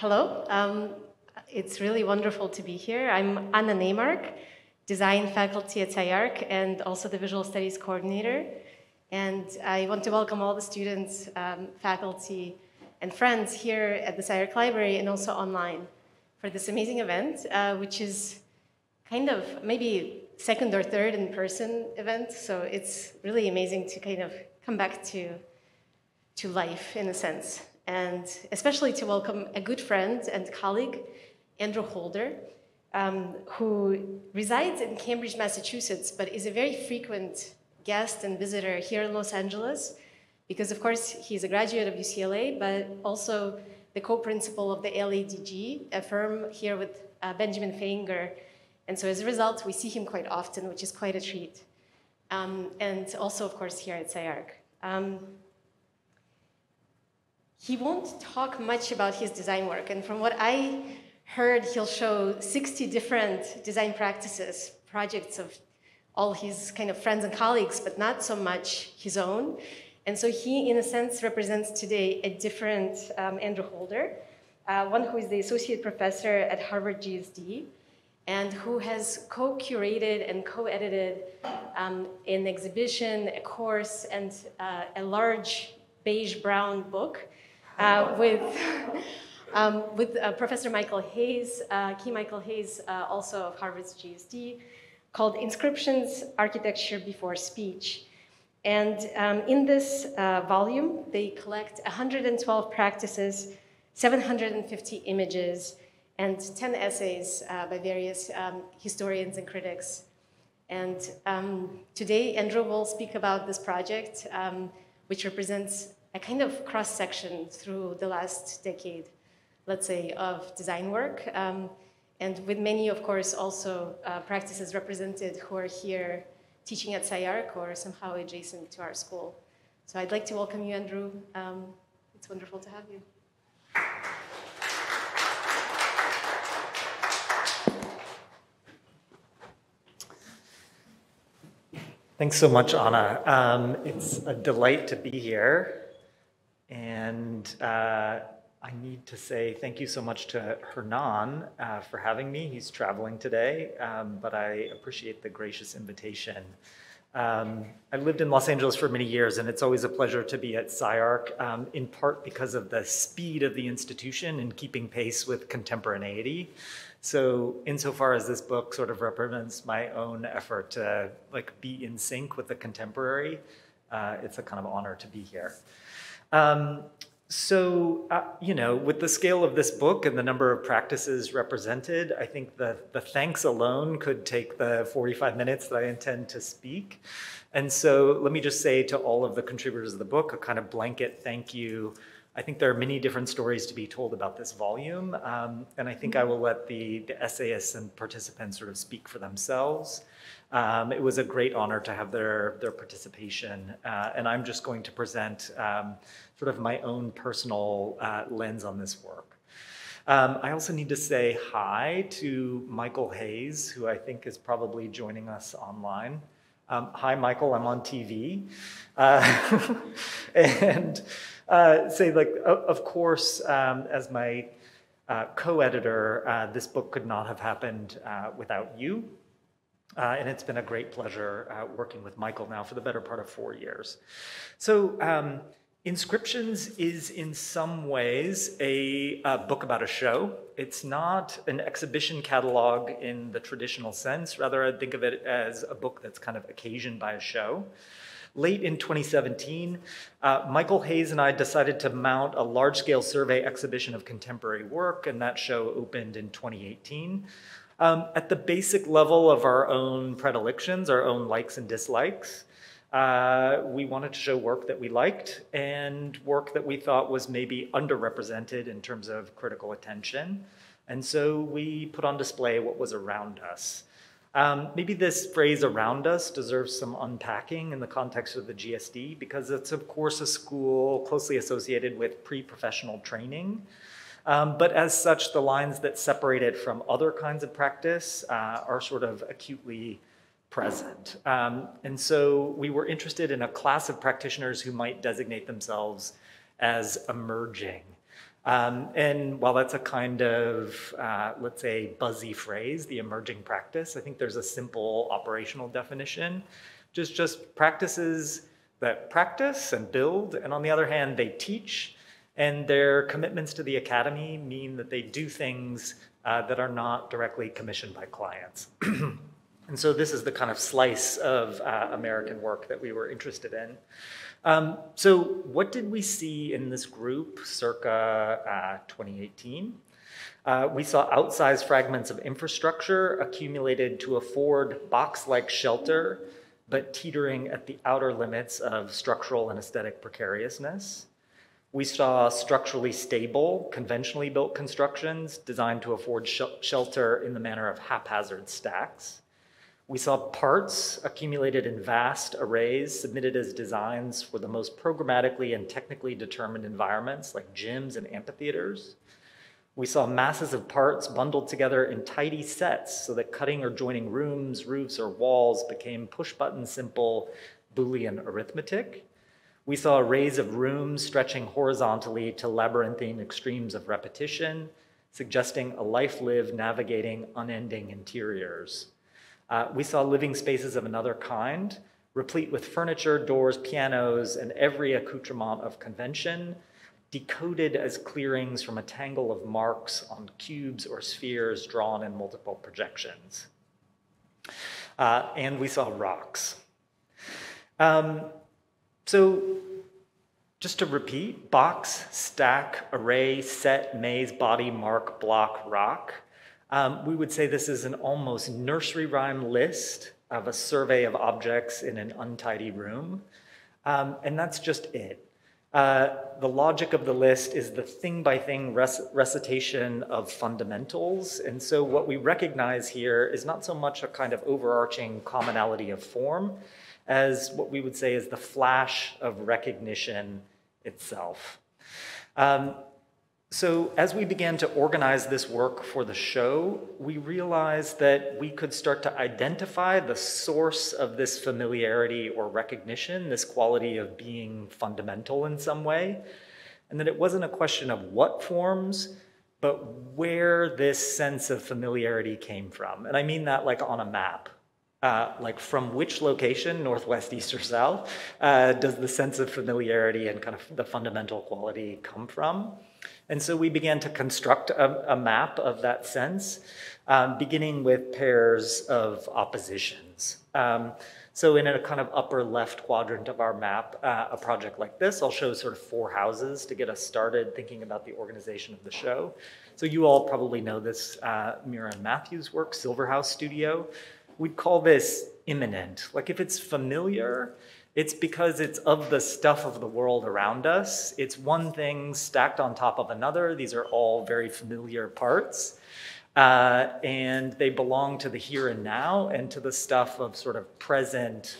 Hello. Um, it's really wonderful to be here. I'm Anna Neimark, design faculty at SciArc and also the visual studies coordinator. And I want to welcome all the students, um, faculty, and friends here at the SciArc Library and also online for this amazing event, uh, which is kind of maybe second or third in-person event. So it's really amazing to kind of come back to, to life in a sense. And especially to welcome a good friend and colleague, Andrew Holder, um, who resides in Cambridge, Massachusetts, but is a very frequent guest and visitor here in Los Angeles, because of course he's a graduate of UCLA, but also the co-principal of the LADG, a firm here with uh, Benjamin Freyinger, and so as a result, we see him quite often, which is quite a treat. Um, and also, of course, here at SciArc. Um, he won't talk much about his design work, and from what I heard, he'll show 60 different design practices, projects of all his kind of friends and colleagues, but not so much his own. And so he, in a sense, represents today a different um, Andrew Holder, uh, one who is the associate professor at Harvard GSD, and who has co-curated and co-edited um, an exhibition, a course, and uh, a large beige-brown book uh, with, um, with uh, Professor Michael Hays, uh, K. Michael Hays, uh, also of Harvard's GSD, called Inscriptions, Architecture Before Speech. And um, in this volume, they collect 112 practices, 750 images, and 10 essays by various um, historians and critics. And um, today, Andrew will speak about this project, um, which represents a kind of cross-section through the last decade, let's say, of design work. Um, and with many, of course, also uh, practices represented who are here teaching at SciArc or somehow adjacent to our school. So I'd like to welcome you, Andrew. Um, it's wonderful to have you. Thanks so much, Anna. Um, it's a delight to be here. And uh, I need to say thank you so much to Hernan uh, for having me. He's traveling today, um, but I appreciate the gracious invitation. Um, I lived in Los Angeles for many years, and it's always a pleasure to be at SciArc, um, in part because of the speed of the institution in keeping pace with contemporaneity. So insofar as this book sort of represents my own effort to like be in sync with the contemporary, uh, it's a kind of honor to be here. Um, so, uh, you know, with the scale of this book and the number of practices represented, I think the, the thanks alone could take the 45 minutes that I intend to speak. And so let me just say to all of the contributors of the book, a kind of blanket thank you I think there are many different stories to be told about this volume, um, and I think I will let the, the, essayists and participants sort of speak for themselves. Um, it was a great honor to have their, their participation, uh, and I'm just going to present um, sort of my own personal uh, lens on this work. Um, I also need to say hi to Michael Hays, who I think is probably joining us online. Um, hi, Michael, I'm on TV. Uh, and uh, say like, of course, um, as my uh, co-editor, uh, this book could not have happened without you. Uh, and it's been a great pleasure uh, working with Michael now for the better part of four years. So um, Inscriptions is in some ways a, a, book about a show. It's not an exhibition catalog in the traditional sense. Rather, I think of it as a book that's kind of occasioned by a show. Late in 2017, uh, Michael Hays and I decided to mount a large scale survey exhibition of contemporary work, and that show opened in 2018. Um, at the basic level of our own predilections, our own likes and dislikes, uh, we wanted to show work that we liked and work that we thought was maybe underrepresented in terms of critical attention. And so we put on display what was around us. Um, maybe this phrase around us deserves some unpacking in the context of the GSD because it's, of course, a school closely associated with pre professional training. Um, but as such, the lines that separate it from other kinds of practice uh, are sort of acutely present. Um, and so we were interested in a class of practitioners who might designate themselves as emerging. Um, and while that's a kind of, uh, let's say, buzzy phrase, the emerging practice, I think there's a simple operational definition. Just, just practices that practice and build, and on the other hand, they teach, and their commitments to the academy mean that they do things uh, that are not directly commissioned by clients. and so this is the kind of slice of uh, American work that we were interested in. Um, so, what did we see in this group circa uh, 2018? Uh, we saw outsized fragments of infrastructure accumulated to afford box like shelter, but teetering at the outer limits of structural and aesthetic precariousness. We saw structurally stable, conventionally built constructions designed to afford sh- shelter in the manner of haphazard stacks. We saw parts accumulated in vast arrays submitted as designs for the most programmatically and technically determined environments like gyms and amphitheaters. We saw masses of parts bundled together in tidy sets so that cutting or joining rooms, roofs, or walls became push button simple Boolean arithmetic. We saw arrays of rooms stretching horizontally to labyrinthine extremes of repetition, suggesting a life lived navigating unending interiors. Uh, we saw living spaces of another kind, replete with furniture, doors, pianos, and every accoutrement of convention, decoded as clearings from a tangle of marks on cubes or spheres drawn in multiple projections. Uh, and we saw rocks. Um, so, just to repeat box, stack, array, set, maze, body, mark, block, rock. Um, we would say this is an almost nursery rhyme list of a survey of objects in an untidy room. Um, and that's just it. Uh, the logic of the list is the thing by thing recitation of fundamentals. And so, what we recognize here is not so much a kind of overarching commonality of form as what we would say is the flash of recognition itself. Um, so, as we began to organize this work for the show, we realized that we could start to identify the source of this familiarity or recognition, this quality of being fundamental in some way, and that it wasn't a question of what forms, but where this sense of familiarity came from. And I mean that like on a map. Uh, like from which location, northwest, east, or south, uh, does the sense of familiarity and kind of the fundamental quality come from? And so we began to construct a, a map of that sense, um, beginning with pairs of oppositions. Um, so in a kind of upper left quadrant of our map, uh, a project like this, I'll show sort of four houses to get us started thinking about the organization of the show. So you all probably know this uh, Mira Matthew's work, Silver House Studio. We'd call this immanent. Like if it's familiar, it's because it's of the stuff of the world around us. It's one thing stacked on top of another. These are all very familiar parts. Uh, and they belong to the here and now and to the stuff of sort of present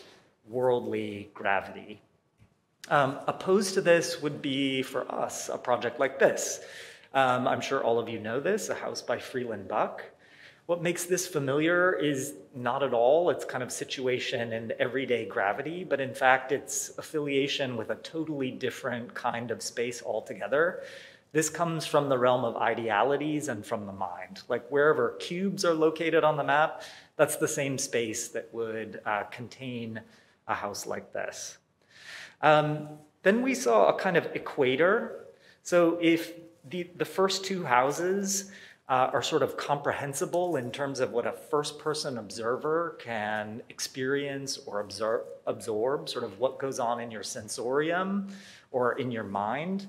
worldly gravity. Um, opposed to this would be, for us, a project like this. Um, I'm sure all of you know this, A House by Freeland Buck. What makes this familiar is not at all its kind of situation and everyday gravity, but in fact, its affiliation with a totally different kind of space altogether. This comes from the realm of idealities and from the mind. Like wherever cubes are located on the map, that's the same space that would uh, contain a house like this. Um, then we saw a kind of equator. So if the, the first two houses uh, are sort of comprehensible in terms of what a first person observer can experience or absorb, absorb, sort of what goes on in your sensorium or in your mind.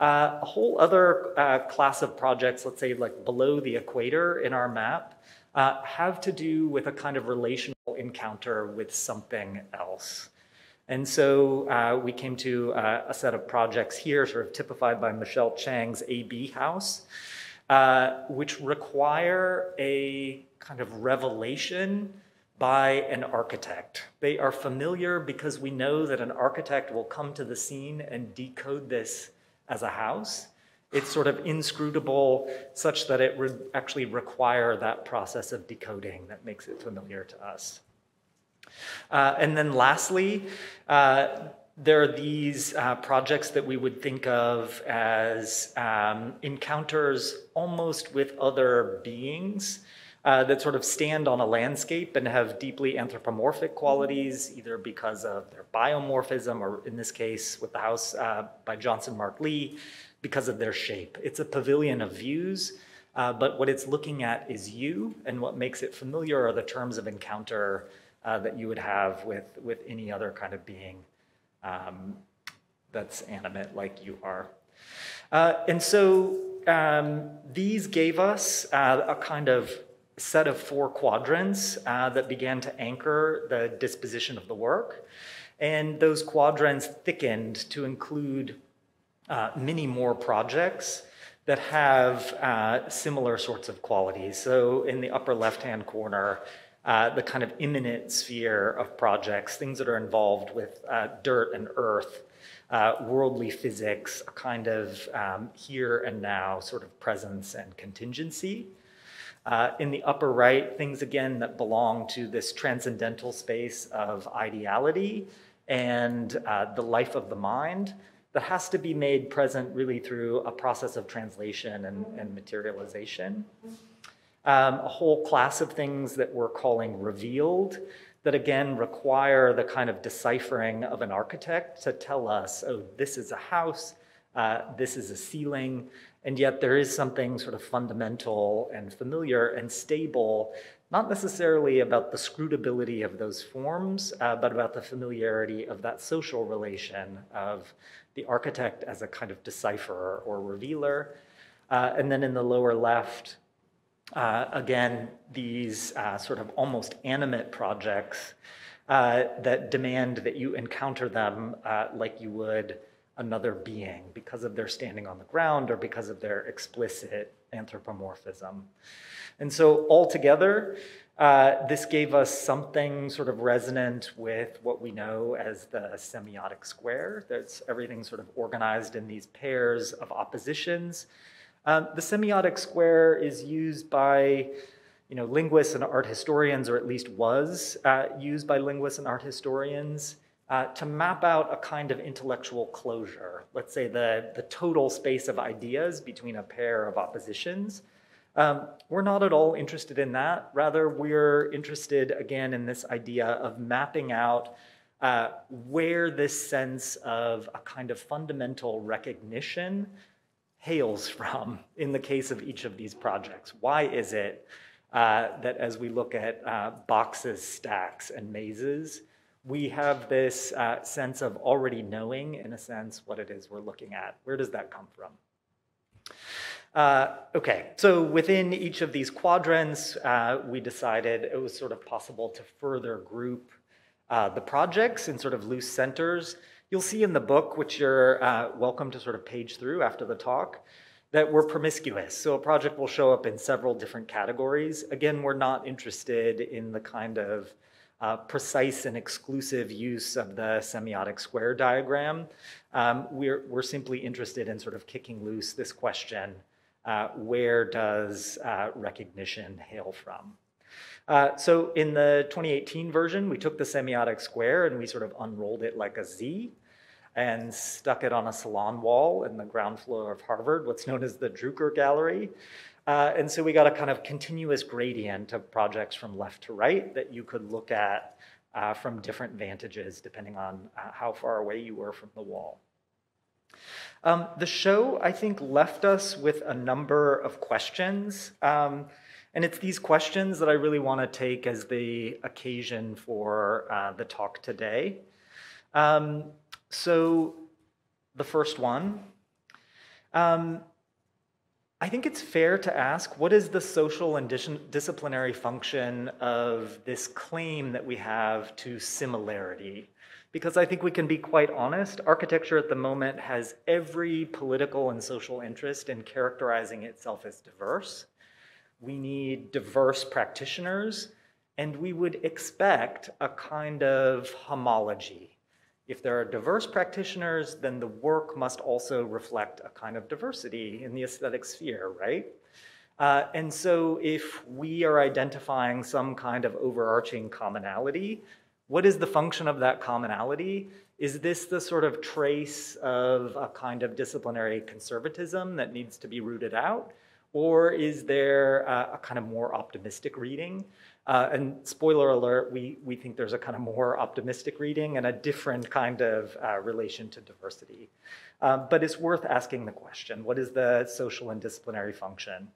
Uh, a whole other uh, class of projects, let's say like below the equator in our map, uh, have to do with a kind of relational encounter with something else. And so uh, we came to uh, a set of projects here, sort of typified by Michelle Chang's AB house. Uh, which require a kind of revelation by an architect. They are familiar because we know that an architect will come to the scene and decode this as a house. It's sort of inscrutable, such that it would actually require that process of decoding that makes it familiar to us. Uh, and then lastly, uh, there are these uh, projects that we would think of as um, encounters almost with other beings uh, that sort of stand on a landscape and have deeply anthropomorphic qualities, either because of their biomorphism, or in this case, with the house uh, by Johnston Marklee, because of their shape. It's a pavilion of views, uh, but what it's looking at is you, and what makes it familiar are the terms of encounter uh, that you would have with, with any other kind of being um, that's animate like you are. Uh, and so um, these gave us uh, a kind of set of four quadrants uh, that began to anchor the disposition of the work. And those quadrants thickened to include uh, many more projects that have uh, similar sorts of qualities. So in the upper left-hand corner, uh, the kind of immanent sphere of projects, things that are involved with uh, dirt and earth, uh, worldly physics, a kind of um, here and now sort of presence and contingency. Uh, in the upper right, things again that belong to this transcendental space of ideality and uh, the life of the mind that has to be made present really through a process of translation and, and materialization. Um, a whole class of things that we're calling revealed that again require the kind of deciphering of an architect to tell us, oh, this is a house, uh, this is a ceiling, and yet there is something sort of fundamental and familiar and stable, not necessarily about the scrutability of those forms, uh, but about the familiarity of that social relation of the architect as a kind of decipherer or revealer. Uh, and then in the lower left, uh, again, these uh, sort of almost animate projects uh, that demand that you encounter them uh, like you would another being because of their standing on the ground or because of their explicit anthropomorphism. And so, altogether, uh, this gave us something sort of resonant with what we know as the semiotic square. There's everything sort of organized in these pairs of oppositions. Um, the semiotic square is used by you know, linguists and art historians, or at least was uh, used by linguists and art historians uh, to map out a kind of intellectual closure, let's say the, the total space of ideas between a pair of oppositions. Um, we're not at all interested in that. Rather, we're interested again in this idea of mapping out uh, where this sense of a kind of fundamental recognition hails from in the case of each of these projects. Why is it uh, that as we look at uh, boxes, stacks, and mazes, we have this uh, sense of already knowing, in a sense, what it is we're looking at. Where does that come from? Uh, okay, so within each of these quadrants, uh, we decided it was sort of possible to further group uh, the projects in sort of loose centers. You'll see in the book, which you're uh, welcome to sort of page through after the talk, that we're promiscuous. So a project will show up in several different categories. Again, we're not interested in the kind of uh, precise and exclusive use of the semiotic square diagram. Um, we're, we're simply interested in sort of kicking loose this question, uh, where does uh, recognition hail from? Uh, so in the 2018 version, we took the semiotic square and we sort of unrolled it like a Z and stuck it on a salon wall in the ground floor of Harvard, what's known as the Druker Gallery. Uh, and so we got a kind of continuous gradient of projects from left to right that you could look at uh, from different vantages depending on uh, how far away you were from the wall. Um, the show, I think, left us with a number of questions. Um, and it's these questions that I really want to take as the occasion for uh, the talk today. Um, so, the first one um, I think it's fair to ask what is the social and dis- disciplinary function of this claim that we have to similarity? Because I think we can be quite honest. Architecture at the moment has every political and social interest in characterizing itself as diverse. We need diverse practitioners, and we would expect a kind of homology if there are diverse practitioners, then the work must also reflect a kind of diversity in the aesthetic sphere, right? Uh, and so if we are identifying some kind of overarching commonality, what is the function of that commonality? Is this the sort of trace of a kind of disciplinary conservatism that needs to be rooted out? Or is there a, a kind of more optimistic reading? Uh, and spoiler alert, we, we think there's a kind of more optimistic reading and a different kind of uh, relation to diversity. Um, but it's worth asking the question what is the social and disciplinary function?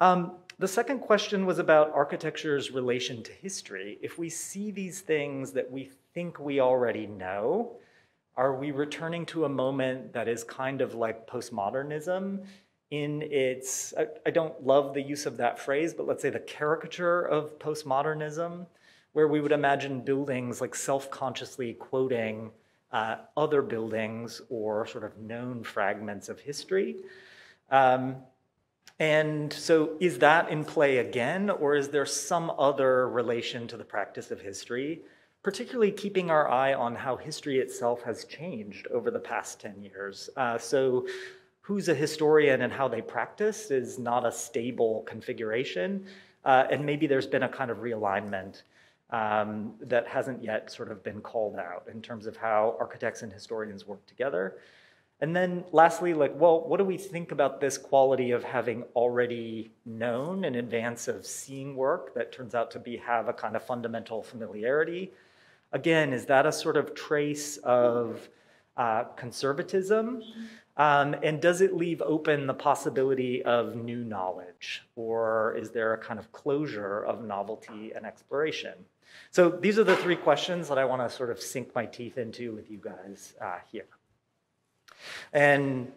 Um, the second question was about architecture's relation to history. If we see these things that we think we already know, are we returning to a moment that is kind of like postmodernism in its, I, I don't love the use of that phrase, but let's say the caricature of postmodernism, where we would imagine buildings like self consciously quoting uh, other buildings or sort of known fragments of history. Um, and so, is that in play again, or is there some other relation to the practice of history, particularly keeping our eye on how history itself has changed over the past 10 years? Uh, so, who's a historian and how they practice is not a stable configuration. Uh, and maybe there's been a kind of realignment um, that hasn't yet sort of been called out in terms of how architects and historians work together. And then lastly, like, well, what do we think about this quality of having already known in advance of seeing work that turns out to be have a kind of fundamental familiarity? Again, is that a sort of trace of uh, conservatism? Um, and does it leave open the possibility of new knowledge? Or is there a kind of closure of novelty and exploration? So these are the three questions that I want to sort of sink my teeth into with you guys uh, here. And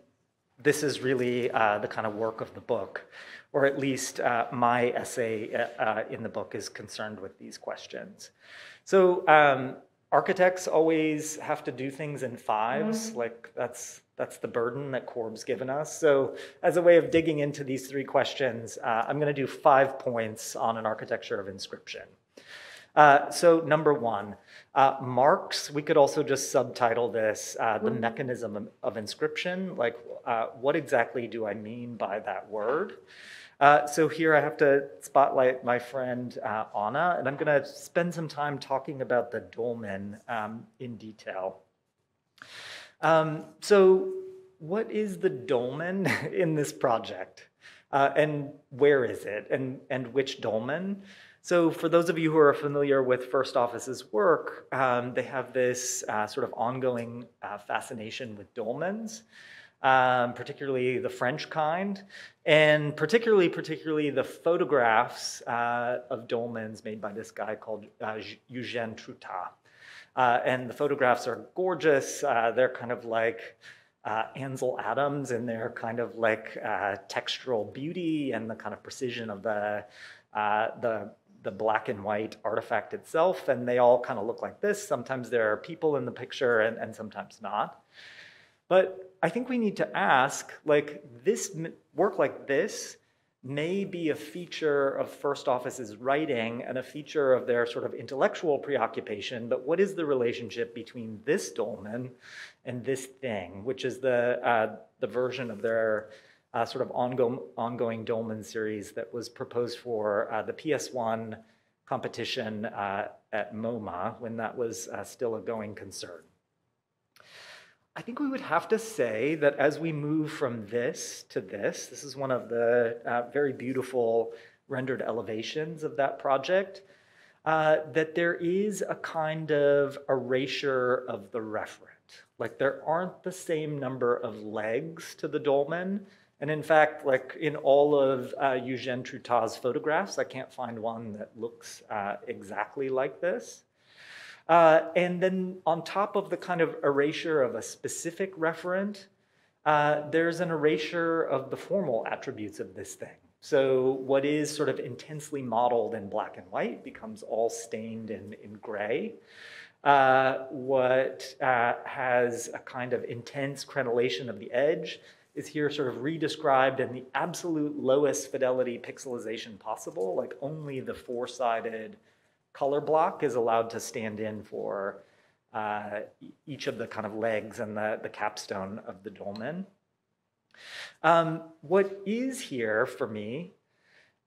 this is really uh, the kind of work of the book, or at least uh, my essay uh, uh, in the book is concerned with these questions. So um, architects always have to do things in 5s mm-hmm. like that's that's the burden that Corb's given us. So, as a way of digging into these three questions, uh, I'm going to do five points on an architecture of inscription. Uh, so, number one, uh, marks, we could also just subtitle this uh, the mm-hmm. mechanism of inscription. Like, uh, what exactly do I mean by that word? Uh, so, here I have to spotlight my friend Anna, and I'm going to spend some time talking about the dolmen um, in detail. Um, so, what is the dolmen in this project? Uh, and where is it? And, and which dolmen? So, for those of you who are familiar with First Office's work, um, they have this uh, sort of ongoing uh, fascination with dolmens, um, particularly the French kind, and particularly, particularly the photographs uh, of dolmens made by this guy called uh, Eugène Trutat. Uh, and the photographs are gorgeous. Uh, they're kind of like uh, Ansel Adams in their kind of like uh, textural beauty and the kind of precision of the, the, the black and white artifact itself. And they all kind of look like this. Sometimes there are people in the picture and, and sometimes not. But I think we need to ask like this work like this may be a feature of First Office's writing and a feature of their sort of intellectual preoccupation, but what is the relationship between this dolmen and this thing, which is the, uh, the version of their uh, sort of ongoing, ongoing dolmen series that was proposed for uh, the PS1 competition uh, at MoMA when that was uh, still a going concern. I think we would have to say that as we move from this to this, this is one of the uh, very beautiful rendered elevations of that project, uh, that there is a kind of erasure of the referent. Like there aren't the same number of legs to the dolmen. And in fact, like in all of uh, Eugène Trutat's photographs, I can't find one that looks uh, exactly like this. Uh, and then on top of the kind of erasure of a specific referent, uh, there's an erasure of the formal attributes of this thing. So what is sort of intensely modeled in black and white becomes all stained in, in gray. Uh, what uh, has a kind of intense crenellation of the edge is here sort of redescribed in the absolute lowest fidelity pixelization possible, like only the four-sided color block is allowed to stand in for uh, each of the kind of legs and the, the capstone of the dolmen. Um, what is here for me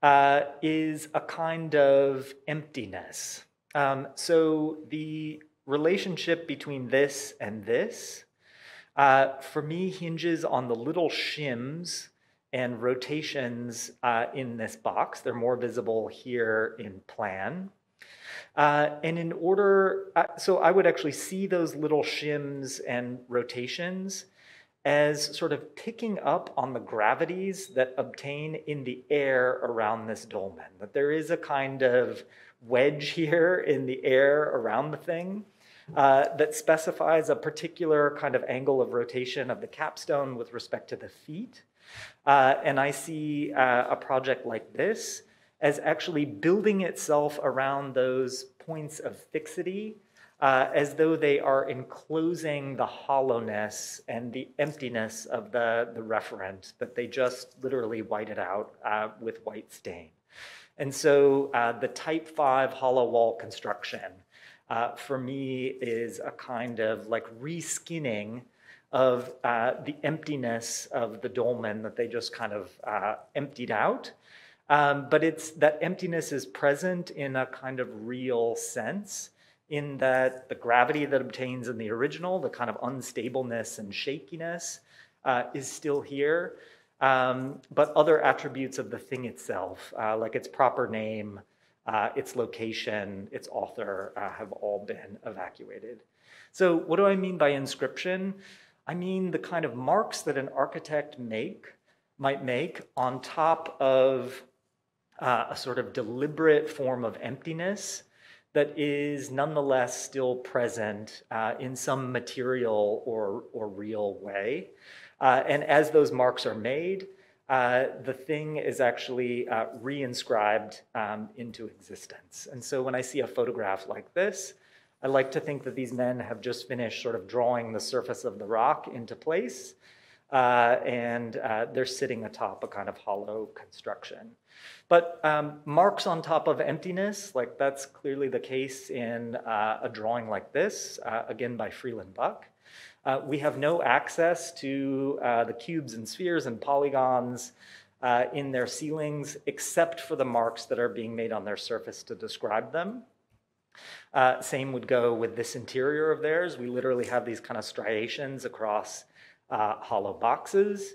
uh, is a kind of emptiness. Um, so the relationship between this and this, uh, for me, hinges on the little shims and rotations uh, in this box. They're more visible here in plan. Uh, and in order, uh, so I would actually see those little shims and rotations as sort of picking up on the gravities that obtain in the air around this dolmen. That there is a kind of wedge here in the air around the thing uh, that specifies a particular kind of angle of rotation of the capstone with respect to the feet. Uh, and I see uh, a project like this as actually building itself around those points of fixity uh, as though they are enclosing the hollowness and the emptiness of the, the referent, that they just literally white it out uh, with white stain. And so uh, the type 5 hollow wall construction uh, for me is a kind of like reskinning of uh, the emptiness of the dolmen that they just kind of uh, emptied out. Um, but it's that emptiness is present in a kind of real sense in that the gravity that obtains in the original, the kind of unstableness and shakiness, uh, is still here. Um, but other attributes of the thing itself, uh, like its proper name, uh, its location, its author, uh, have all been evacuated. So, what do I mean by inscription? I mean the kind of marks that an architect make might make on top of uh, a sort of deliberate form of emptiness that is nonetheless still present uh, in some material or, or real way. Uh, and as those marks are made, uh, the thing is actually uh, reinscribed um, into existence. And so when I see a photograph like this, I like to think that these men have just finished sort of drawing the surface of the rock into place, uh, and uh, they're sitting atop a kind of hollow construction. But um, marks on top of emptiness, like that's clearly the case in uh, a drawing like this, uh, again by Freeland Buck. Uh, we have no access to uh, the cubes and spheres and polygons uh, in their ceilings except for the marks that are being made on their surface to describe them. Uh, same would go with this interior of theirs. We literally have these kind of striations across hollow boxes.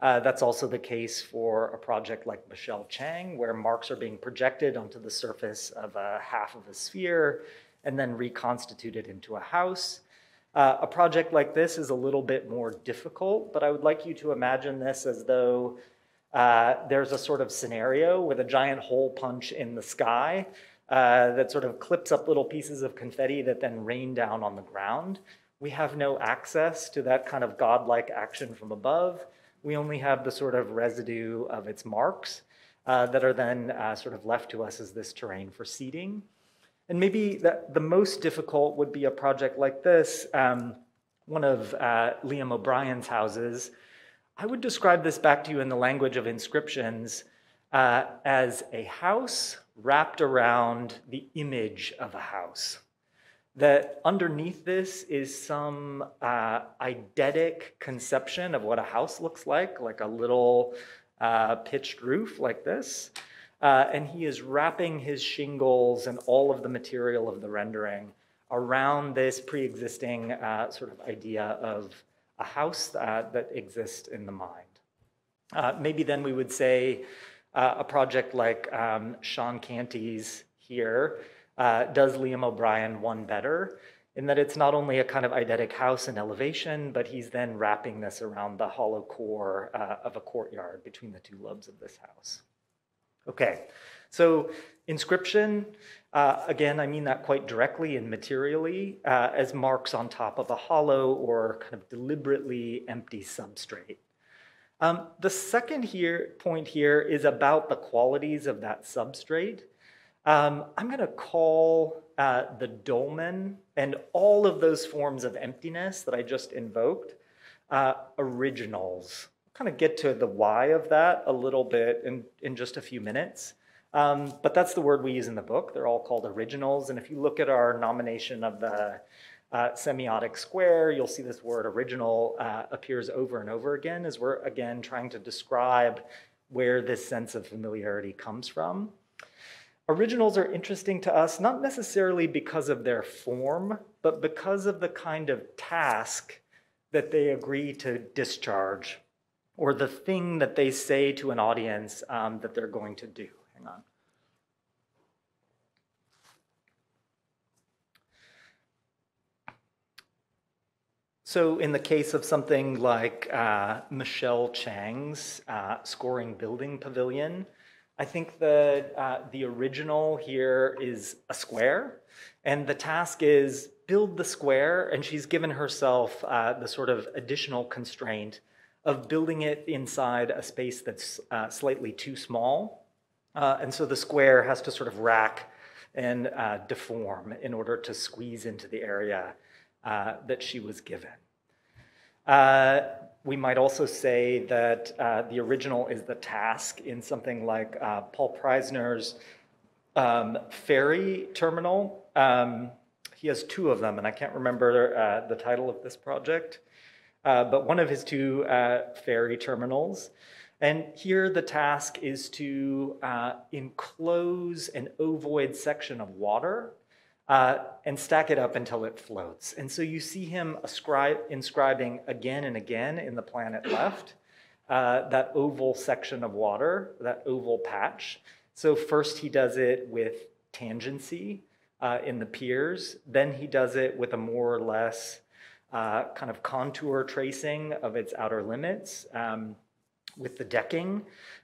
Uh, that's also the case for a project like Michelle Chang, where marks are being projected onto the surface of a half of a sphere and then reconstituted into a house. Uh, a project like this is a little bit more difficult, but I would like you to imagine this as though uh, there's a sort of scenario with a giant hole punch in the sky uh, that sort of clips up little pieces of confetti that then rain down on the ground. We have no access to that kind of godlike action from above. We only have the sort of residue of its marks uh, that are then uh, sort of left to us as this terrain for seeding. And maybe the, the most difficult would be a project like this, um, one of uh, Liam O'Brien's houses. I would describe this back to you in the language of inscriptions uh, as a house wrapped around the image of a house. That underneath this is some uh, eidetic conception of what a house looks like, like a little uh, pitched roof like this. Uh, and he is wrapping his shingles and all of the material of the rendering around this pre-existing uh, sort of idea of a house uh, that exists in the mind. Uh, maybe then we would say a project like um, Sean Canty's here uh, does Liam O'Brien one better in that it's not only a kind of eidetic house in elevation, but he's then wrapping this around the hollow core of a courtyard between the two lobes of this house. Okay, so inscription, uh, again, I mean that quite directly and materially uh, as marks on top of a hollow or kind of deliberately empty substrate. Um, the second here, point here is about the qualities of that substrate. Um, I'm going to call uh, the dolmen and all of those forms of emptiness that I just invoked uh, originals kind of get to the why of that a little bit in, in just a few minutes. Um, but that's the word we use in the book. They're all called originals. And if you look at our nomination of the uh, semiotic square, you'll see this word original uh, appears over and over again as we're again trying to describe where this sense of familiarity comes from. Originals are interesting to us, not necessarily because of their form, but because of the kind of task that they agree to discharge or the thing that they say to an audience um, that they're going to do. Hang on. So, in the case of something like uh, Michelle Chang's uh, scoring building pavilion, I think the, uh, the original here is a square, and the task is build the square, and she's given herself uh, the sort of additional constraint of building it inside a space that's uh, slightly too small. Uh, and so the square has to sort of rack and deform in order to squeeze into the area uh, that she was given. Uh, we might also say that uh, the original is the task in something like uh, Paul Preissner's um, ferry terminal. Um, he has two of them, and I can't remember uh, the title of this project, uh, but one of his two ferry terminals. And here the task is to enclose an ovoid section of water uh, and stack it up until it floats. And so you see him ascribe, inscribing again and again in the planet left uh, that oval section of water, that oval patch. So first he does it with tangency uh, in the piers, then he does it with a more or less uh, kind of contour tracing of its outer limits um, with the decking.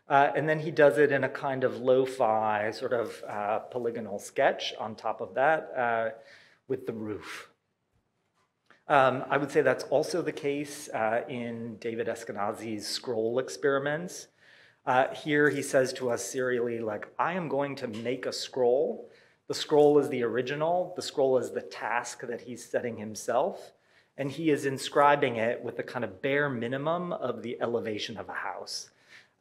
Uh, and then he does it in a kind of lo-fi sort of uh, polygonal sketch on top of that uh, with the roof. Um, I would say that's also the case uh, in David Eskenazi's scroll experiments. Uh, here he says to us serially, like, I am going to make a scroll. The scroll is the original. The scroll is the task that he's setting himself. And he is inscribing it with the kind of bare minimum of the elevation of a house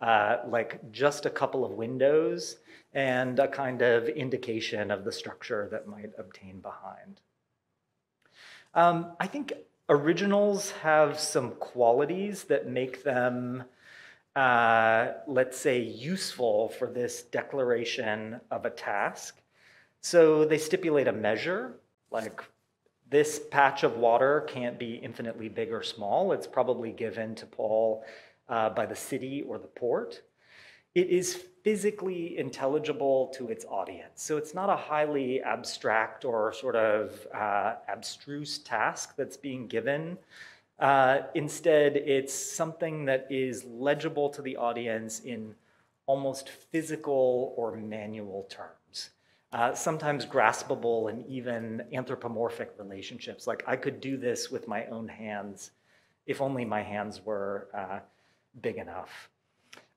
uh, like just a couple of windows and a kind of indication of the structure that might obtain behind. Um, I think originals have some qualities that make them, uh, let's say, useful for this declaration of a task. So they stipulate a measure, like this patch of water can't be infinitely big or small. It's probably given to Paul uh, by the city or the port. It is physically intelligible to its audience. So it's not a highly abstract or sort of uh, abstruse task that's being given. Uh, instead, it's something that is legible to the audience in almost physical or manual terms. Uh, sometimes graspable and even anthropomorphic relationships. Like I could do this with my own hands if only my hands were uh, big enough.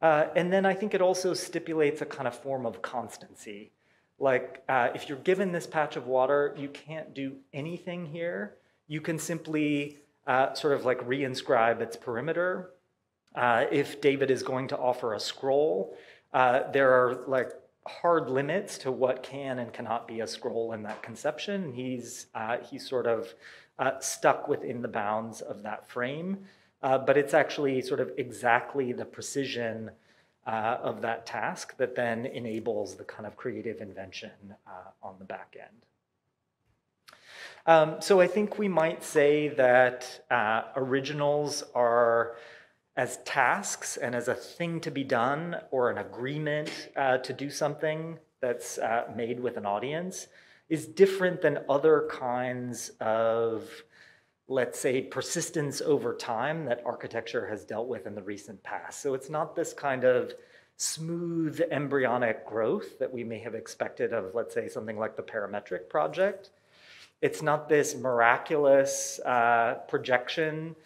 Uh, and then I think it also stipulates a kind of form of constancy. Like uh, if you're given this patch of water, you can't do anything here. You can simply uh, sort of like reinscribe its perimeter. Uh, if David is going to offer a scroll, there are like hard limits to what can and cannot be a scroll in that conception. He's, uh, he's sort of stuck within the bounds of that frame uh, but it's actually sort of exactly the precision uh, of that task that then enables the kind of creative invention uh, on the back end. Um, so I think we might say that uh, originals are as tasks and as a thing to be done or an agreement uh, to do something that's uh, made with an audience is different than other kinds of let's say, persistence over time that architecture has dealt with in the recent past. So it's not this kind of smooth embryonic growth that we may have expected of, let's say, something like the parametric project. It's not this miraculous uh, projection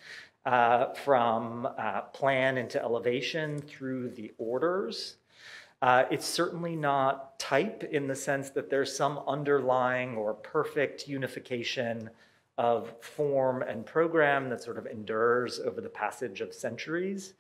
uh, from uh, plan into elevation through the orders. Uh, it's certainly not type in the sense that there's some underlying or perfect unification of form and program that sort of endures over the passage of centuries.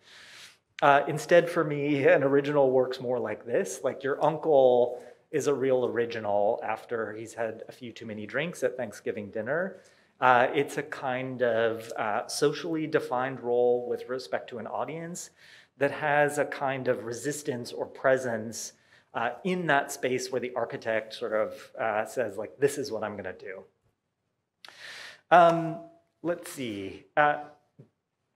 Uh, instead, for me, an original works more like this like your uncle is a real original after he's had a few too many drinks at Thanksgiving dinner. Uh, it's a kind of uh, socially defined role with respect to an audience that has a kind of resistance or presence uh, in that space where the architect sort of uh, says, like, this is what I'm going to do. Um, let's see. Uh,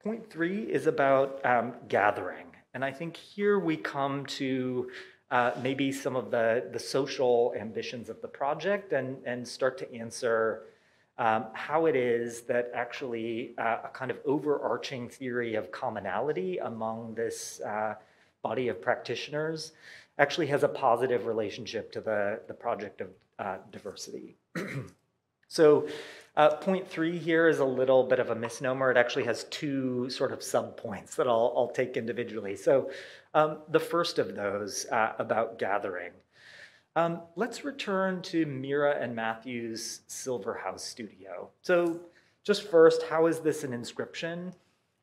point three is about um, gathering. And I think here we come to uh, maybe some of the, the social ambitions of the project and, and start to answer um, how it is that actually uh, a kind of overarching theory of commonality among this uh, body of practitioners actually has a positive relationship to the, the project of uh, diversity. so uh, point three here is a little bit of a misnomer. It actually has two sort of subpoints that I'll, I'll take individually. So um, the first of those uh, about gathering. Um, let's return to Mira and Mathew's Silver House studio. So just first, how is this an inscription?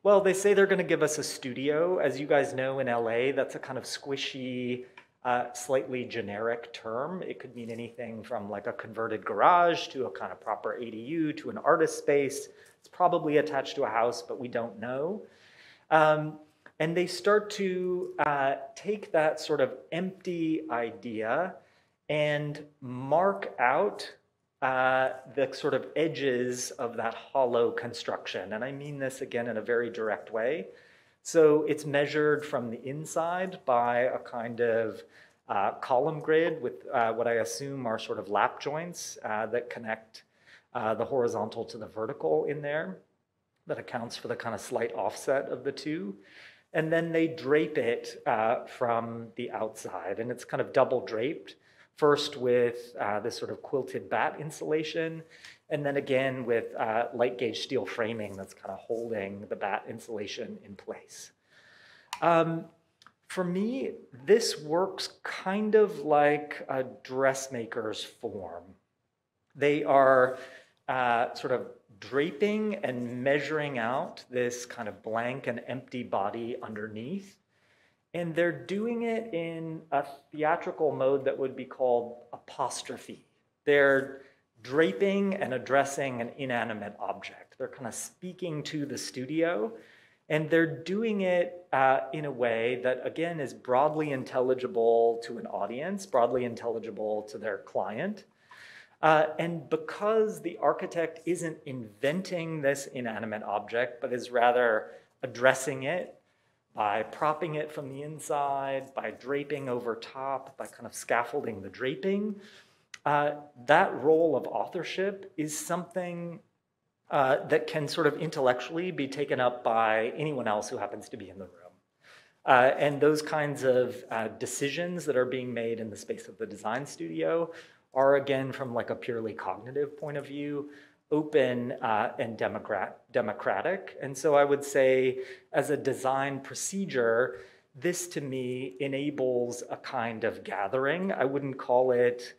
Well, they say they're going to give us a studio. As you guys know, in LA, that's a kind of squishy, uh, slightly generic term. It could mean anything from like a converted garage to a kind of proper ADU to an artist space. It's probably attached to a house, but we don't know. Um, and they start to uh, take that sort of empty idea and mark out uh, the sort of edges of that hollow construction. And I mean this again in a very direct way. So it's measured from the inside by a kind of uh, column grid with uh, what I assume are sort of lap joints uh, that connect uh, the horizontal to the vertical in there. That accounts for the kind of slight offset of the two. And then they drape it uh, from the outside, and it's kind of double draped. First with uh, this sort of quilted batt insulation, and then again with uh, light gauge steel framing that's kind of holding the batt insulation in place. Um, for me, this works kind of like a dressmaker's form. They are uh, sort of draping and measuring out this kind of blank and empty body underneath. And they're doing it in a theatrical mode that would be called apostrophe. They're draping and addressing an inanimate object. They're kind of speaking to the studio, and they're doing it uh, in a way that, again, is broadly intelligible to an audience, broadly intelligible to their client. Uh, and because the architect isn't inventing this inanimate object, but is rather addressing it by propping it from the inside, by draping over top, by kind of scaffolding the draping, uh, that role of authorship is something uh, that can sort of intellectually be taken up by anyone else who happens to be in the room. Uh, and those kinds of uh, decisions that are being made in the space of the design studio are again from like a purely cognitive point of view open uh, and democrat, democratic and so i would say as a design procedure this to me enables a kind of gathering i wouldn't call it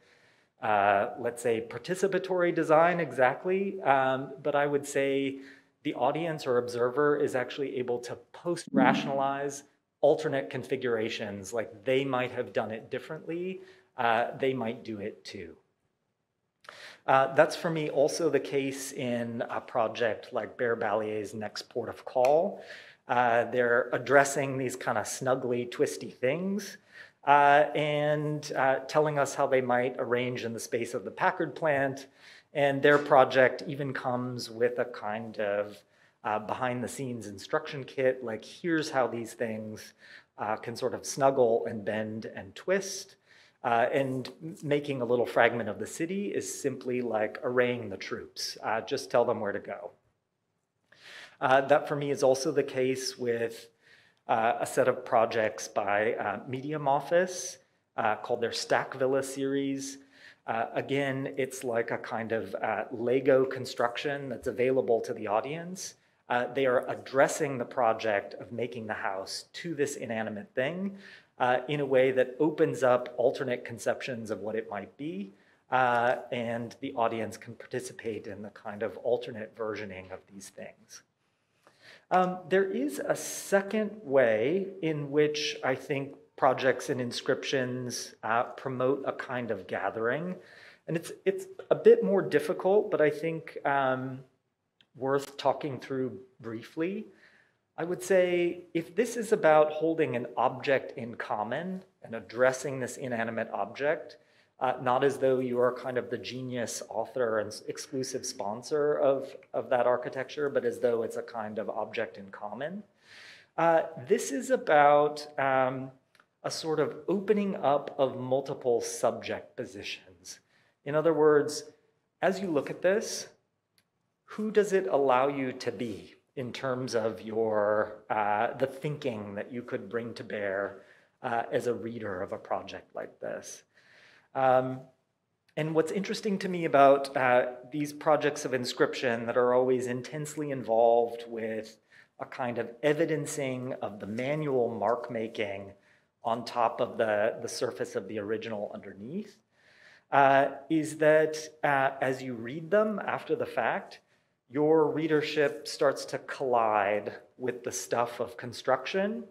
uh, let's say participatory design exactly um, but i would say the audience or observer is actually able to post rationalize alternate configurations like they might have done it differently uh, they might do it too. Uh, that's for me also the case in a project like Bair Balliet's Next Port of Call. Uh, they're addressing these kind of snuggly, twisty things uh, and uh, telling us how they might arrange in the space of the Packard plant. And their project even comes with a kind of uh, behind the scenes instruction kit like, here's how these things can sort of snuggle and bend and twist. Uh, and making a little fragment of the city is simply like arraying the troops. Uh, just tell them where to go. Uh, that for me is also the case with uh, a set of projects by uh, Medium Office uh, called their Stack Villa series. again, it's like a kind of Lego construction that's available to the audience. they are addressing the project of making the house to this inanimate thing, uh, in a way that opens up alternate conceptions of what it might be, uh, and the audience can participate in the kind of alternate versioning of these things. Um, there is a second way in which I think projects and inscriptions uh, promote a kind of gathering. And it's, it's a bit more difficult, but I think um, worth talking through briefly. I would say if this is about holding an object in common and addressing this inanimate object, uh, not as though you are kind of the genius author and exclusive sponsor of, of that architecture, but as though it's a kind of object in common. Uh, this is about um, a sort of opening up of multiple subject positions. In other words, as you look at this, who does it allow you to be in terms of your uh, the thinking that you could bring to bear uh, as a reader of a project like this? Um, and what's interesting to me about uh, these projects of inscription that are always intensely involved with a kind of evidencing of the manual mark making on top of the, the surface of the original underneath uh, is that uh, as you read them after the fact, your readership starts to collide with the stuff of construction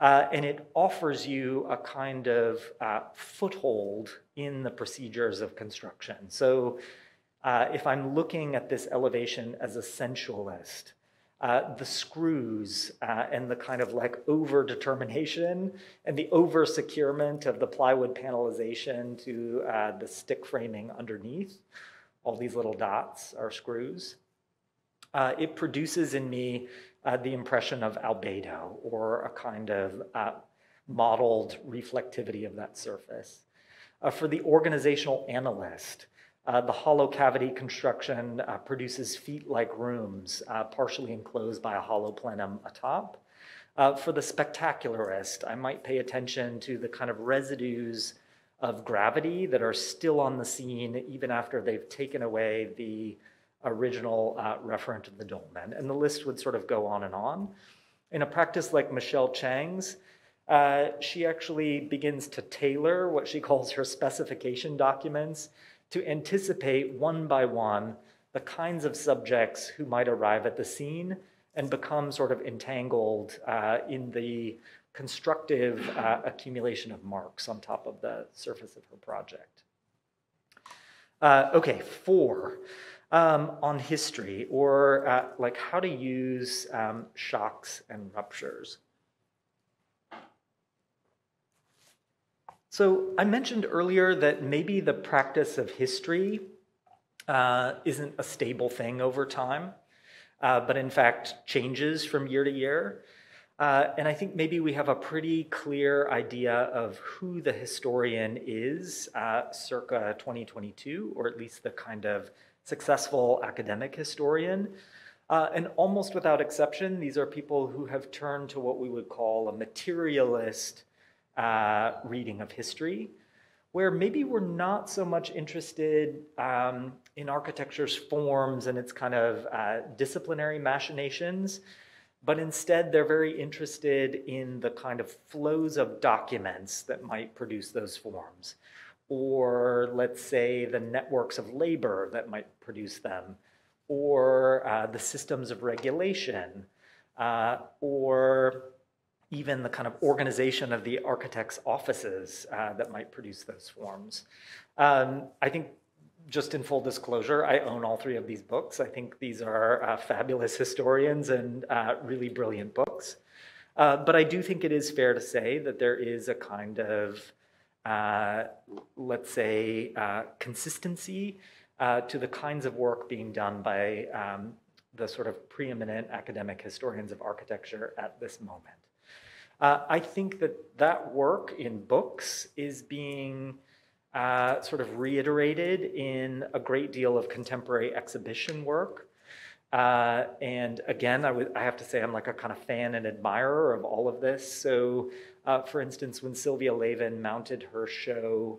uh, and it offers you a kind of uh, foothold in the procedures of construction. So uh, if I'm looking at this elevation as a sensualist, uh, the screws uh, and the kind of like over determination and the over securement of the plywood panelization to uh, the stick framing underneath, all these little dots are screws. It produces in me uh, the impression of albedo or a kind of uh, modeled reflectivity of that surface. Uh, for the organizational analyst, uh, the hollow cavity construction uh, produces feet-like rooms uh, partially enclosed by a hollow plenum atop. for the spectacularist, I might pay attention to the kind of residues of gravity that are still on the scene even after they've taken away the original uh, referent of the dolmen. And the list would sort of go on and on. In a practice like Michelle Chang's, uh, she actually begins to tailor what she calls her specification documents to anticipate one by one the kinds of subjects who might arrive at the scene and become sort of entangled uh, in the constructive uh, accumulation of marks on top of the surface of her project. Uh, okay, four um, on history or uh, like how to use um, shocks and ruptures. So I mentioned earlier that maybe the practice of history uh, isn't a stable thing over time, uh, but in fact changes from year to year. Uh, and I think maybe we have a pretty clear idea of who the historian is uh, circa 2022, or at least the kind of successful academic historian. Uh, and almost without exception, these are people who have turned to what we would call a materialist uh, reading of history, where maybe we're not so much interested um, in architecture's forms and its kind of uh, disciplinary machinations, but instead they're very interested in the kind of flows of documents that might produce those forms or let's say the networks of labor that might produce them, or uh, the systems of regulation, uh, or even the kind of organization of the architect's offices uh, that might produce those forms. Um, I think, just in full disclosure, I own all three of these books. I think these are uh, fabulous historians and uh, really brilliant books. Uh, but I do think it is fair to say that there is a kind of uh, let's say, uh, consistency uh, to the kinds of work being done by um, the sort of preeminent academic historians of architecture at this moment. Uh, I think that that work in books is being uh, sort of reiterated in a great deal of contemporary exhibition work. And again, I, I have to say I'm like a kind of fan and admirer of all of this. So uh, for instance, when Sylvia Lavin mounted her show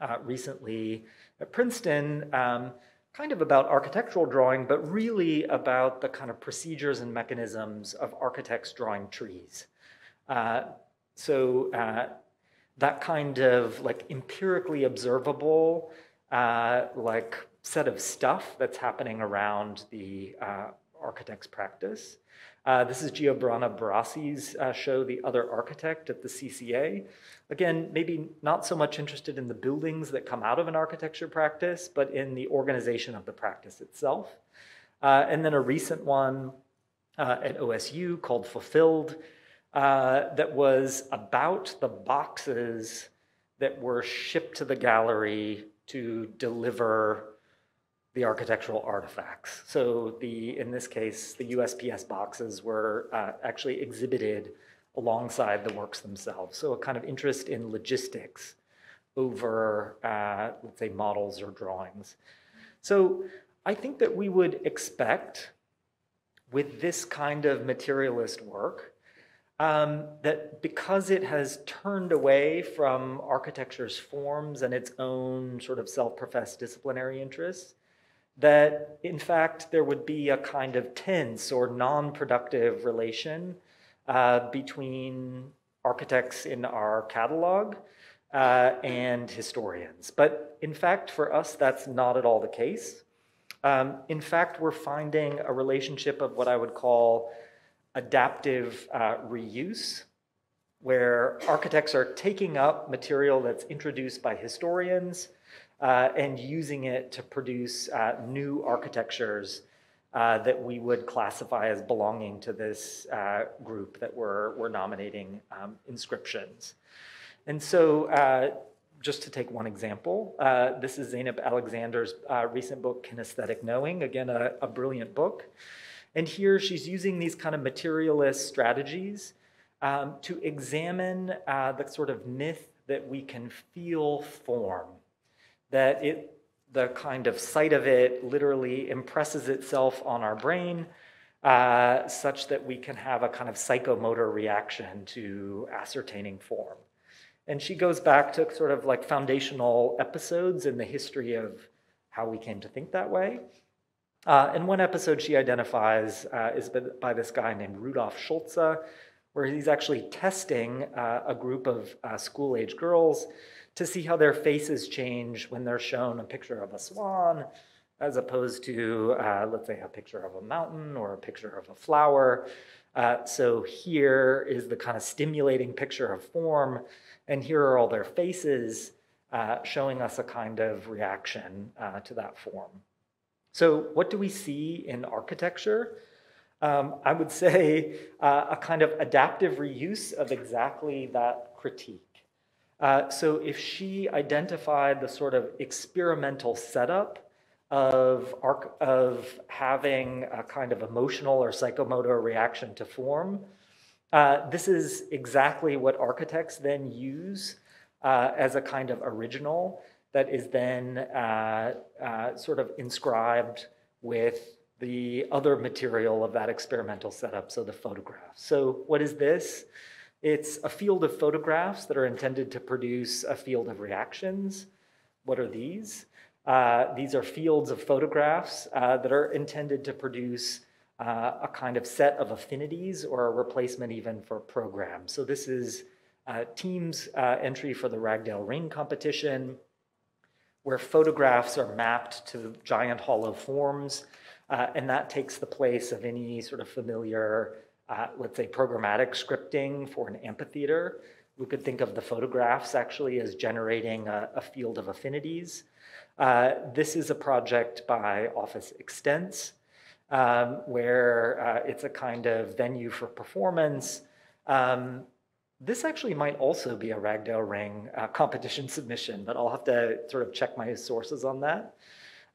uh, recently at Princeton, um, kind of about architectural drawing, but really about the kind of procedures and mechanisms of architects drawing trees. Uh, so uh, that kind of like empirically observable, uh, like set of stuff that's happening around the uh, architect's practice. Uh, this is Giovanna Borasi's uh, show, The Other Architect at the CCA. Again, maybe not so much interested in the buildings that come out of an architecture practice, but in the organization of the practice itself. Uh, and then a recent one uh, at OSU called Fulfilled uh, that was about the boxes that were shipped to the gallery to deliver the architectural artifacts. So the, in this case, the USPS boxes were uh, actually exhibited alongside the works themselves. So a kind of interest in logistics over, uh, let's say, models or drawings. So I think that we would expect with this kind of materialist work um, that because it has turned away from architecture's forms and its own sort of self-professed disciplinary interests, that in fact there would be a kind of tense or non-productive relation uh, between architects in our catalog uh, and historians. But in fact, for us, that's not at all the case. Um, in fact, we're finding a relationship of what I would call adaptive uh, reuse, where architects are taking up material that's introduced by historians uh, and using it to produce uh, new architectures uh, that we would classify as belonging to this uh, group that we're, we're nominating um, inscriptions. And so, uh, just to take one example, uh, this is Zeynep Alexander's recent book, Kinesthetic Knowing, again, a, a, brilliant book. And here she's using these kind of materialist strategies um, to examine the sort of myth that we can feel form, that it the kind of sight of it literally impresses itself on our brain uh, such that we can have a kind of psychomotor reaction to ascertaining form. And she goes back to sort of like foundational episodes in the history of how we came to think that way. Uh, and one episode she identifies uh, is by this guy named Rudolf Schulze, where he's actually testing uh, a group of uh, school age girls to see how their faces change when they're shown a picture of a swan as opposed to, uh, let's say, a picture of a mountain or a picture of a flower. Uh, so here is the kind of stimulating picture of form, and here are all their faces uh, showing us a kind of reaction uh, to that form. So, what do we see in architecture? Um, I would say uh, a kind of adaptive reuse of exactly that critique. Uh, so if she identified the sort of experimental setup of, of having a kind of emotional or psychomotor reaction to form, uh, this is exactly what architects then use uh, as a kind of original that is then uh, uh, sort of inscribed with the other material of that experimental setup, so the photograph. So what is this? It's a field of photographs that are intended to produce a field of reactions. What are these? Uh, these are fields of photographs uh, that are intended to produce uh, a kind of set of affinities or a replacement even for programs. So this is uh, team's uh, entry for the Ragdale Ring competition, where photographs are mapped to giant hollow forms, uh, and that takes the place of any sort of familiar uh, let's say, programmatic scripting for an amphitheater. We could think of the photographs actually as generating a, a field of affinities. Uh, this is a project by Office Extents, um, where uh, it's a kind of venue for performance. Um, this actually might also be a Ragdale Ring uh, competition submission, but I'll have to sort of check my sources on that.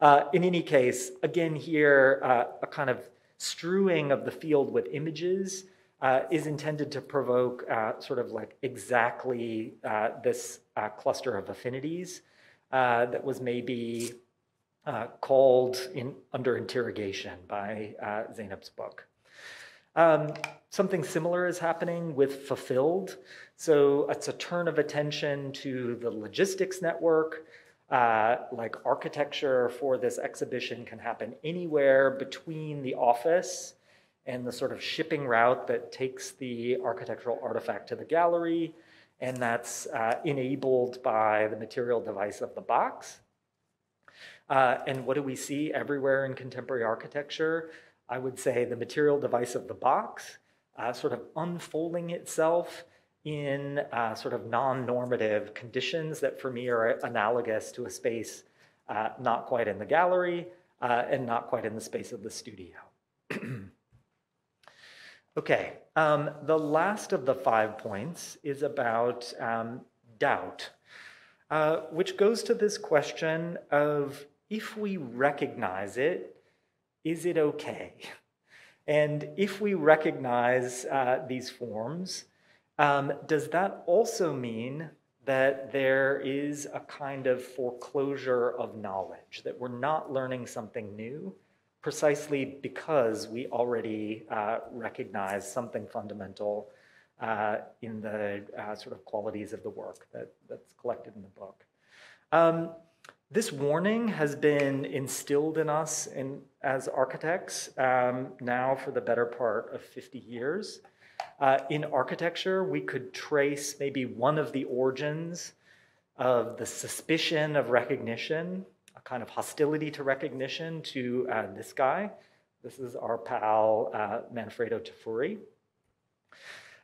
Uh, in any case, again here, uh, a kind of strewing of the field with images uh, is intended to provoke uh, sort of like exactly uh, this uh, cluster of affinities uh, that was maybe uh, called in, under interrogation by Zeynep's book. Um, something similar is happening with Fulfilled. So it's a turn of attention to the logistics network, uh, like architecture for this exhibition can happen anywhere between the office and the sort of shipping route that takes the architectural artifact to the gallery. And that's uh, enabled by the material device of the box. Uh, and what do we see everywhere in contemporary architecture? I would say the material device of the box uh, sort of unfolding itself in uh, sort of non-normative conditions that for me are analogous to a space uh, not quite in the gallery uh, and not quite in the space of the studio. okay, um, the last of the five points is about um, doubt. uh, which goes to this question of if we recognize it, is it okay? And if we recognize uh, these forms, um, does that also mean that there is a kind of foreclosure of knowledge, that we're not learning something new precisely because we already uh, recognize something fundamental uh, in the uh, sort of qualities of the work that, that's collected in the book. Um, this warning has been instilled in us in, as architects um, now for the better part of 50 years. Uh, in architecture, we could trace maybe one of the origins of the suspicion of recognition, a kind of hostility to recognition to uh, this guy. This is our pal uh, Manfredo Tafuri.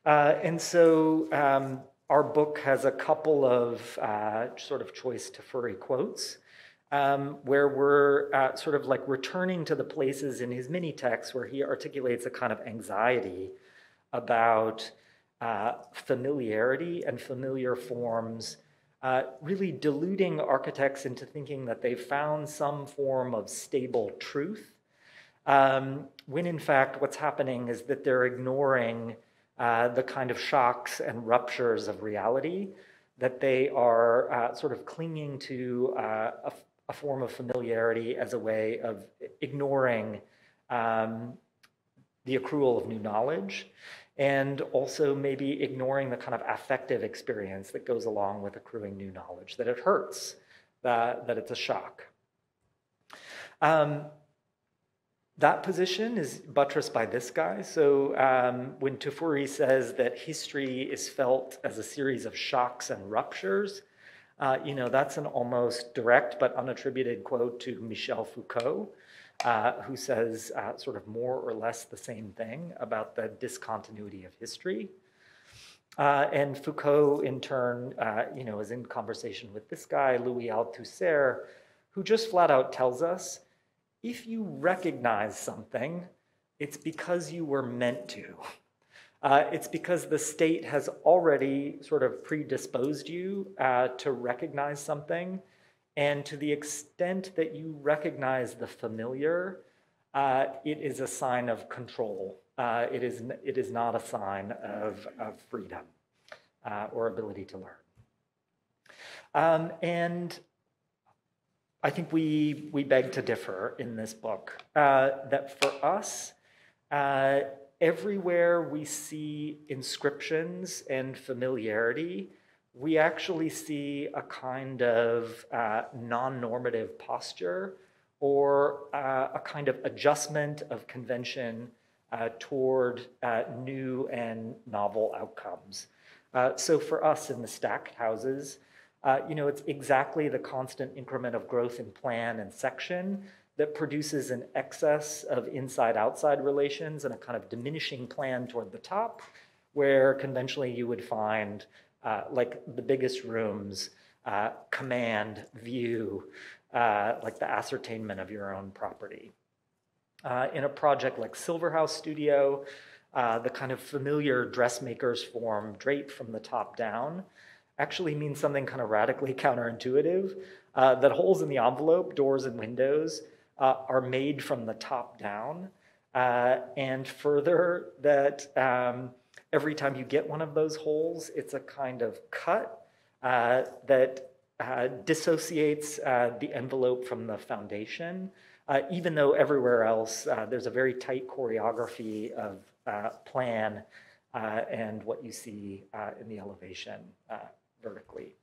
Uh, and so um, our book has a couple of uh, sort of choice Tafuri quotes. Um, where we're uh, sort of like returning to the places in his mini text where he articulates a kind of anxiety about uh, familiarity and familiar forms, uh, really deluding architects into thinking that they've found some form of stable truth, um, when in fact what's happening is that they're ignoring uh, the kind of shocks and ruptures of reality, that they are uh, sort of clinging to uh, a, form of familiarity as a way of ignoring um, the accrual of new knowledge and also maybe ignoring the kind of affective experience that goes along with accruing new knowledge, that it hurts, that, that it's a shock. Um, that position is buttressed by this guy. So um, when Tafuri says that history is felt as a series of shocks and ruptures, uh, you know, that's an almost direct but unattributed quote to Michel Foucault, uh, who says uh, sort of more or less the same thing about the discontinuity of history. Uh, and Foucault, in turn, uh, you know, is in conversation with this guy, Louis Althusser, who just flat out tells us, if you recognize something, it's because you were meant to. Uh, it's because the state has already sort of predisposed you uh, to recognize something and to the extent that you recognize the familiar, uh, it is a sign of control. Uh, it, is, it is not a sign of, of freedom uh, or ability to learn. Um, and I think we, we beg to differ in this book. Uh, that for us, uh, everywhere we see inscriptions and familiarity, we actually see a kind of uh, non normative posture or uh, a kind of adjustment of convention uh, toward uh, new and novel outcomes. Uh, so for us in the stacked houses, uh, you know, it's exactly the constant increment of growth in plan and section that produces an excess of inside-outside relations and a kind of diminishing plan toward the top, where conventionally you would find uh, like the biggest rooms, uh, command, view, uh, like the ascertainment of your own property. Uh, in a project like Silverhouse Studio, uh, the kind of familiar dressmaker's form draped from the top down actually means something kind of radically counterintuitive, uh, that holes in the envelope, doors and windows, are made from the top down. and further, that um, every time you get one of those holes, it's a kind of cut uh, that uh, dissociates uh, the envelope from the foundation, uh, even though everywhere else uh, there's a very tight choreography of uh, plan and what you see in the elevation vertically.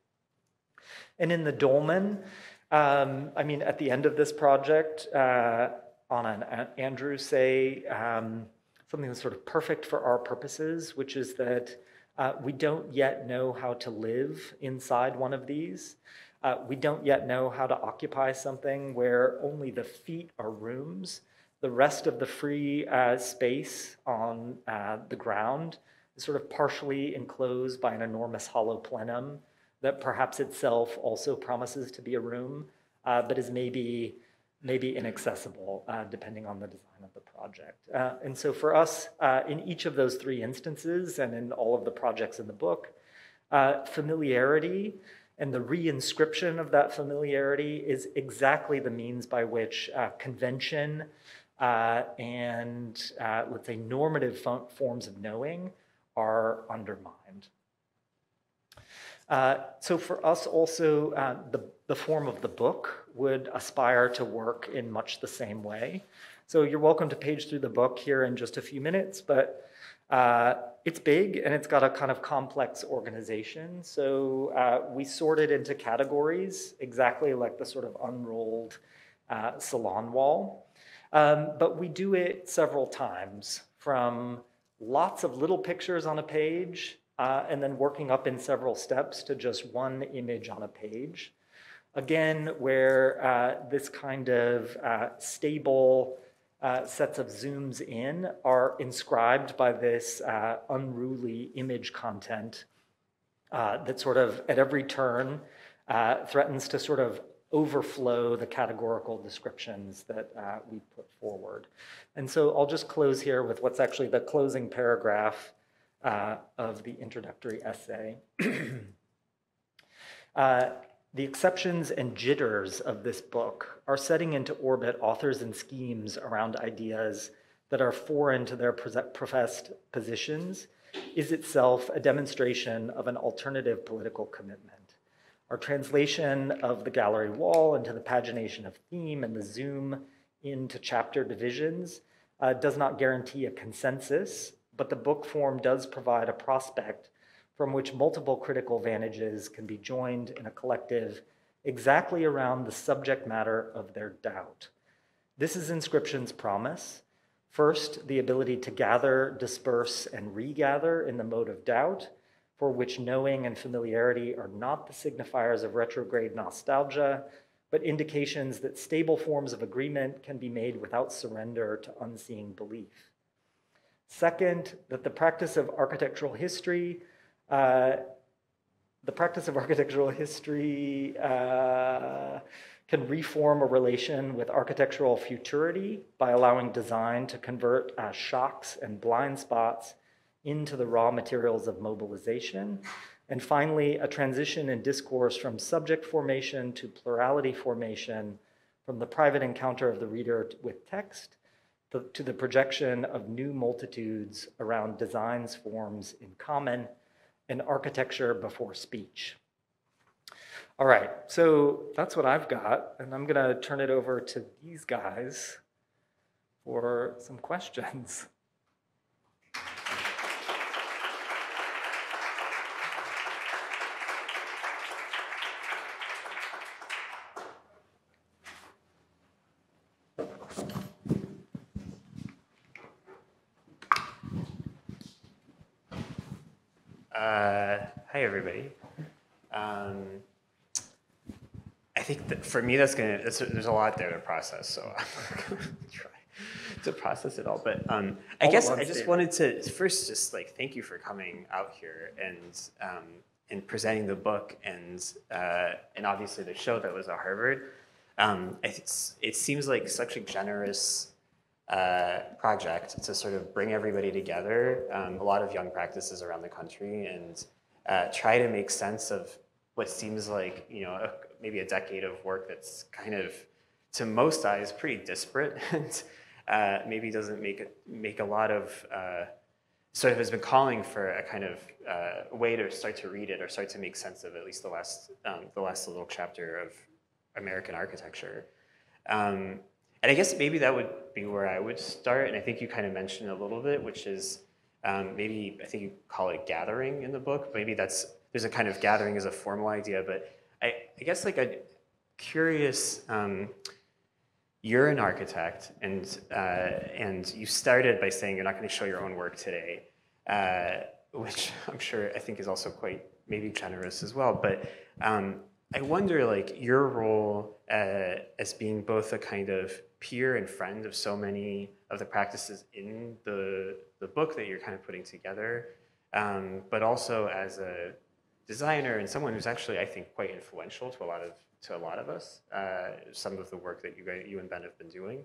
And in the dolmen, um, I mean, at the end of this project, Anna and Andrew say, um, something that's sort of perfect for our purposes, which is that uh, we don't yet know how to live inside one of these. Uh, we don't yet know how to occupy something where only the feet are rooms. The rest of the free uh, space on uh, the ground is sort of partially enclosed by an enormous hollow plenum that perhaps itself also promises to be a room, uh, but is maybe maybe inaccessible uh, depending on the design of the project. Uh, and so for us, uh, in each of those three instances and in all of the projects in the book, uh, familiarity And the reinscription of that familiarity is exactly the means by which uh, convention uh, and, let's say, normative forms of knowing are undermined. So for us also, the, the form of the book would aspire to work in much the same way. So you're welcome to page through the book here in just a few minutes, but uh, it's big and it's got a kind of complex organization. So uh, we sort it into categories, exactly like the sort of unrolled uh, salon wall. Um, but we do it several times from lots of little pictures on a page uh, and then working up in several steps to just one image on a page. Again, where uh, this kind of uh, stable uh, sets of zooms in are inscribed by this uh, unruly image content uh, that sort of at every turn threatens to sort of overflow the categorical descriptions that uh, we put forward. And so I'll just close here with what's actually the closing paragraph uh, of the introductory essay. uh, the exceptions and jitters of this book are setting into orbit authors and schemes around ideas that are foreign to their professed positions is itself a demonstration of an alternative political commitment. Our translation of the gallery wall into the pagination of theme and the zoom into chapter divisions uh, does not guarantee a consensus, but the book form does provide a prospect from which multiple critical vantages can be joined in a collective exactly around the subject matter of their doubt. This is Inscription's promise. First, the ability to gather, disperse, and regather in the mode of doubt for which knowing and familiarity are not the signifiers of retrograde nostalgia, but indications that stable forms of agreement can be made without surrender to unseeing belief. Second, that the practice of architectural history, uh, the practice of architectural history uh, can reform a relation with architectural futurity by allowing design to convert uh, shocks and blind spots into the raw materials of mobilization. And finally, a transition in discourse from subject formation to plurality formation, from the private encounter of the reader with text to, to the projection of new multitudes around designs, forms in common, and architecture before speech. All right, so that's what I've got, and I'm going to turn it over to these guys for some questions. everybody. Um, I think that for me, that's gonna. there's a lot there to process, so I'm gonna try to process it all. But um, I all guess I just wanted to first just like thank you for coming out here and um, and presenting the book and uh, and obviously the show that was at Harvard. Um, it seems like such a generous uh, project to sort of bring everybody together. Um, a lot of young practices around the country and uh, try to make sense of what seems like you know a, maybe a decade of work that's kind of to most eyes pretty disparate and uh, maybe doesn't make make a lot of uh, sort of has been calling for a kind of uh, way to start to read it or start to make sense of at least the last um, the last little chapter of American architecture. Um, and I guess maybe that would be where I would start. And I think you kind of mentioned a little bit, which is um, maybe I think you call it gathering in the book. Maybe that's there's a kind of gathering as a formal idea, but I, I guess like a curious. Um, you're an architect, and uh, and you started by saying you're not going to show your own work today, uh, which I'm sure I think is also quite maybe generous as well. But um, I wonder, like your role uh, as being both a kind of peer and friend of so many of the practices in the, the book that you're kind of putting together, um, but also as a designer and someone who's actually, I think, quite influential to a lot of to a lot of us. Uh, some of the work that you you and Ben have been doing.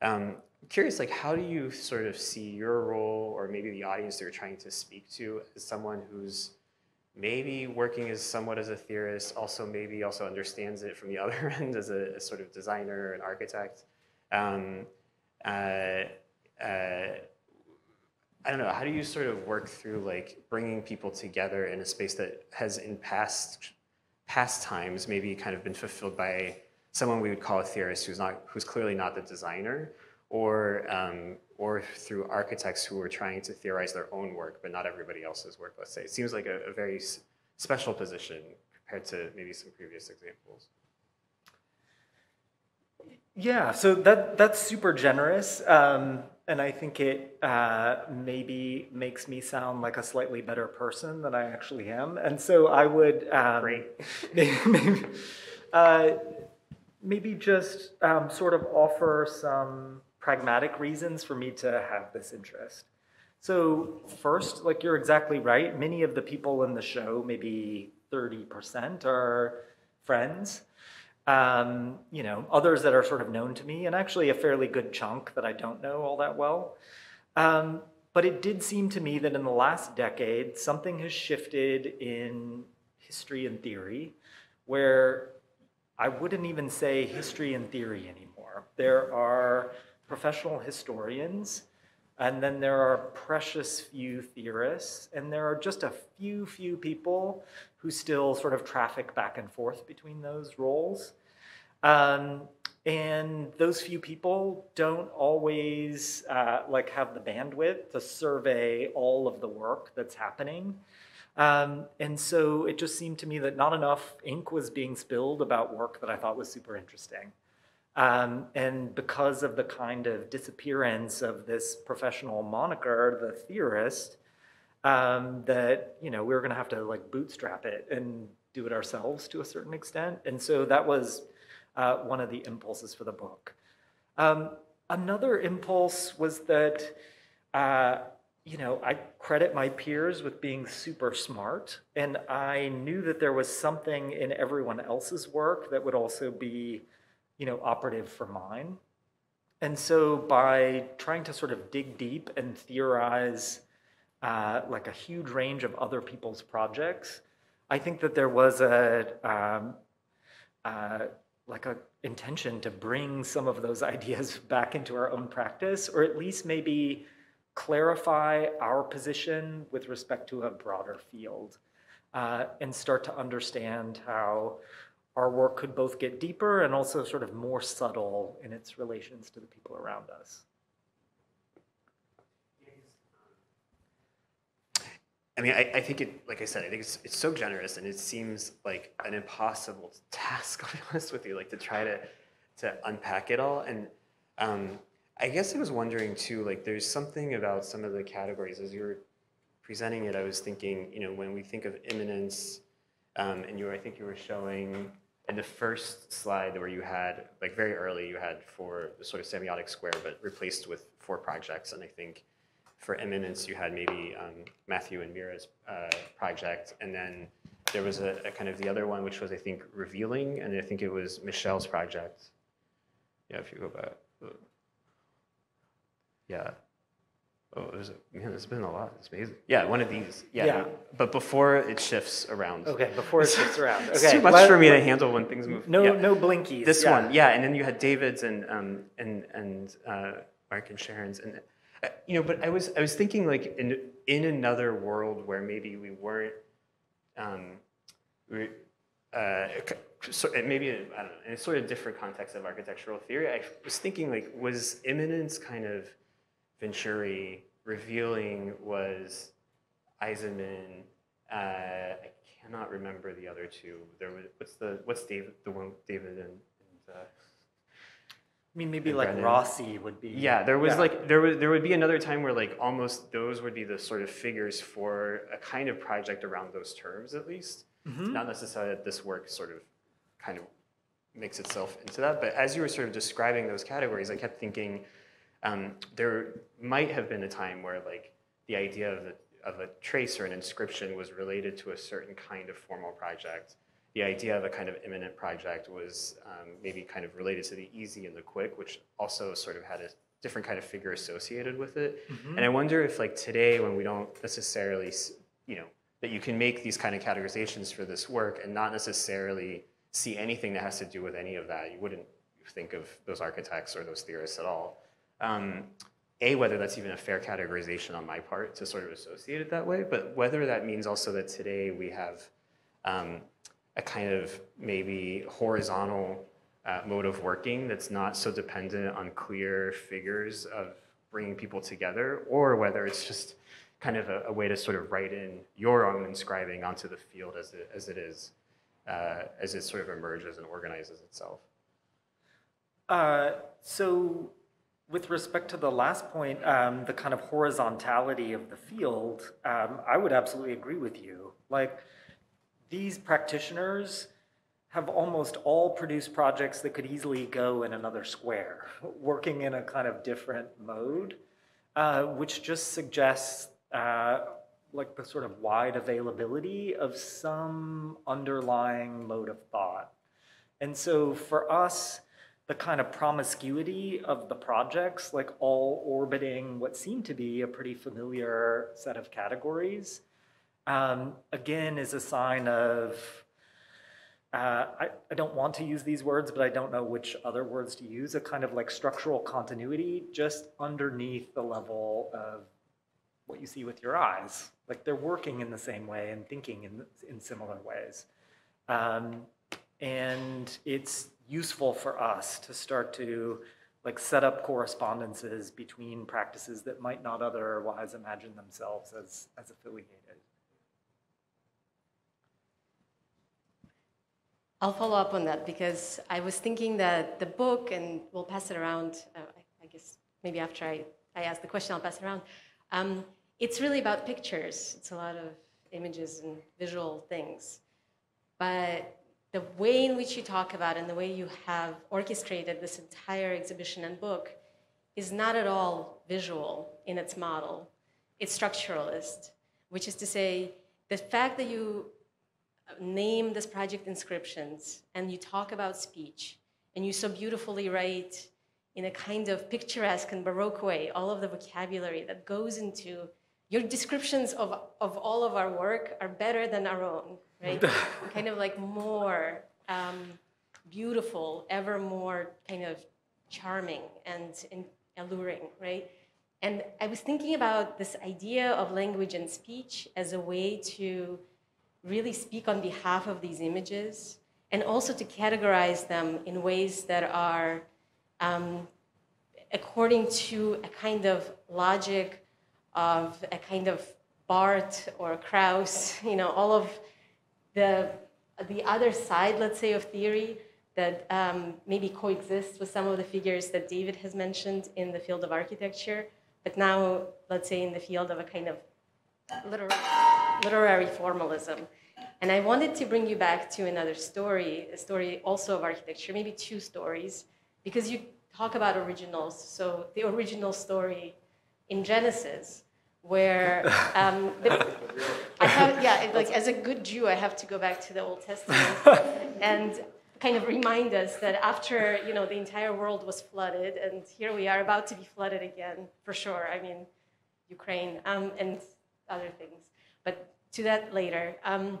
Um, I'm curious, like, how do you sort of see your role, or maybe the audience that you're trying to speak to, as someone who's maybe working as somewhat as a theorist, also maybe also understands it from the other end as a, a sort of designer and architect. Um, uh, uh, I don't know, how do you sort of work through like bringing people together in a space that has in past past times maybe kind of been fulfilled by someone we would call a theorist who's not who's clearly not the designer, or um, or through architects who are trying to theorize their own work, but not everybody else's work. Let's say it seems like a, a very special position compared to maybe some previous examples. Yeah, so that that's super generous, um, and I think it uh, maybe makes me sound like a slightly better person than I actually am. And so I would um, maybe, uh, maybe just um, sort of offer some pragmatic reasons for me to have this interest. So first, like you're exactly right. Many of the people in the show, maybe thirty percent, are friends. Um, you know, others that are sort of known to me, and actually a fairly good chunk that I don't know all that well. Um, but it did seem to me that in the last decade, something has shifted in history and theory, where I wouldn't even say history and theory anymore. There are professional historians, and then there are precious few theorists, and there are just a few, few people who still sort of traffic back and forth between those roles. Um, and those few people don't always uh, like have the bandwidth to survey all of the work that's happening. Um, and so it just seemed to me that not enough ink was being spilled about work that I thought was super interesting. Um, and because of the kind of disappearance of this professional moniker, the theorist, um, that you know we were going to have to like bootstrap it and do it ourselves to a certain extent. And so that was uh, one of the impulses for the book. Um, another impulse was that uh, you know I credit my peers with being super smart, and I knew that there was something in everyone else's work that would also be you know operative for mine. And so by trying to sort of dig deep and theorize uh, like a huge range of other people's projects. I think that there was a um, uh, like a intention to bring some of those ideas back into our own practice, or at least maybe clarify our position with respect to a broader field, uh, and start to understand how our work could both get deeper and also sort of more subtle in its relations to the people around us. I mean, I, I think it, like I said, I think it's, it's so generous and it seems like an impossible task, I'll be honest with you, like to try to, to unpack it all. And um, I guess I was wondering too, like there's something about some of the categories as you were presenting it, I was thinking, you know, when we think of immanence, um, and you were, I think you were showing in the first slide where you had, like very early, you had the sort of semiotic square, but replaced with four projects. And I think for immanence, you had maybe um, Mathew and Mira's uh, project, and then there was a, a, kind of the other one, which was I think revealing, and I think it was Michelle's project. Yeah, if you go back. Yeah. Oh, there's a, man, there's been a lot. It's amazing. Yeah, one of these. Yeah. Yeah. But before it shifts around. Okay, before it shifts around. It's too much let- for me to handle when things move. No, Yeah. no blinkies. This yeah. one, yeah, and then you had David's and um, and and uh, Mark and Sharon's, and uh, you know, but I was I was thinking like in in another world where maybe we weren't, um, we, uh, so maybe I don't know, in a sort of different context of architectural theory, I was thinking like was immanence kind of Venturi revealing was Eisenman. Uh, I cannot remember the other two. There was what's the what's David the one David and, and uh, I mean, maybe like Brennan. Rossi would be. yeah, there was yeah. like there would there would be another time where like almost those would be the sort of figures for a kind of project around those terms at least. Mhm. Not necessarily that this work sort of kind of makes itself into that, but as you were sort of describing those categories, I kept thinking um, there might have been a time where like the idea of a, of a trace or an inscription was related to a certain kind of formal project. The idea of a kind of immanent project was um, maybe kind of related to the easy and the quick, which also sort of had a different kind of figure associated with it. Mhm. And I wonder if like today, when we don't necessarily, you know, that you can make these kind of categorizations for this work and not necessarily see anything that has to do with any of that. You wouldn't think of those architects or those theorists at all. Um, a, whether that's even a fair categorization on my part to sort of associate it that way, but whether that means also that today we have um, a kind of maybe horizontal uh, mode of working that's not so dependent on clear figures of bringing people together, or whether it's just kind of a, a way to sort of write in your own inscribing onto the field as it, as it is, uh, as it sort of emerges and organizes itself. Uh, so with respect to the last point, um, the kind of horizontality of the field, um, I would absolutely agree with you. Like, these practitioners have almost all produced projects that could easily go in another square, working in a kind of different mode, uh, which just suggests uh, like the sort of wide availability of some underlying mode of thought. And so for us, the kind of promiscuity of the projects, like all orbiting what seemed to be a pretty familiar set of categories, um, again, is a sign of, uh, I, I don't want to use these words, but I don't know which other words to use, a kind of like structural continuity just underneath the level of what you see with your eyes. Like they're working in the same way and thinking in, in similar ways. Um, and it's useful for us to start to like set up correspondences between practices that might not otherwise imagine themselves as, as affiliated. I'll follow up on that because I was thinking that the book, and we'll pass it around, uh, I, guess maybe after I, I ask the question, I'll pass it around. Um, it's really about pictures. It's a lot of images and visual things. But the way in which you talk about and the way you have orchestrated this entire exhibition and book is not at all visual in its model. It's structuralist, which is to say, the fact that you name this project inscriptions and you talk about speech and you so beautifully write in a kind of picturesque and baroque way all of the vocabulary that goes into your descriptions of, of all of our work are better than our own right? Kind of like more um, beautiful ever more kind of charming and, and alluring right? And i was thinking about this idea of language and speech as a way to really speak on behalf of these images and also to categorize them in ways that are um, according to a kind of logic of a kind of Barthes or Krauss, you know, all of the, the other side, let's say, of theory that um, maybe coexists with some of the figures that David has mentioned in the field of architecture, but now, let's say, in the field of a kind of literary, literary formalism. And I wanted to bring you back to another story, a story also of architecture, maybe two stories, because you talk about originals. So the original story in Genesis, where um, the, I have, yeah, like as a good Jew, I have to go back to the Old Testament and kind of remind us that after you know the entire world was flooded, and here we are about to be flooded again for sure. I mean, Ukraine um, and other things, but to that later. Um,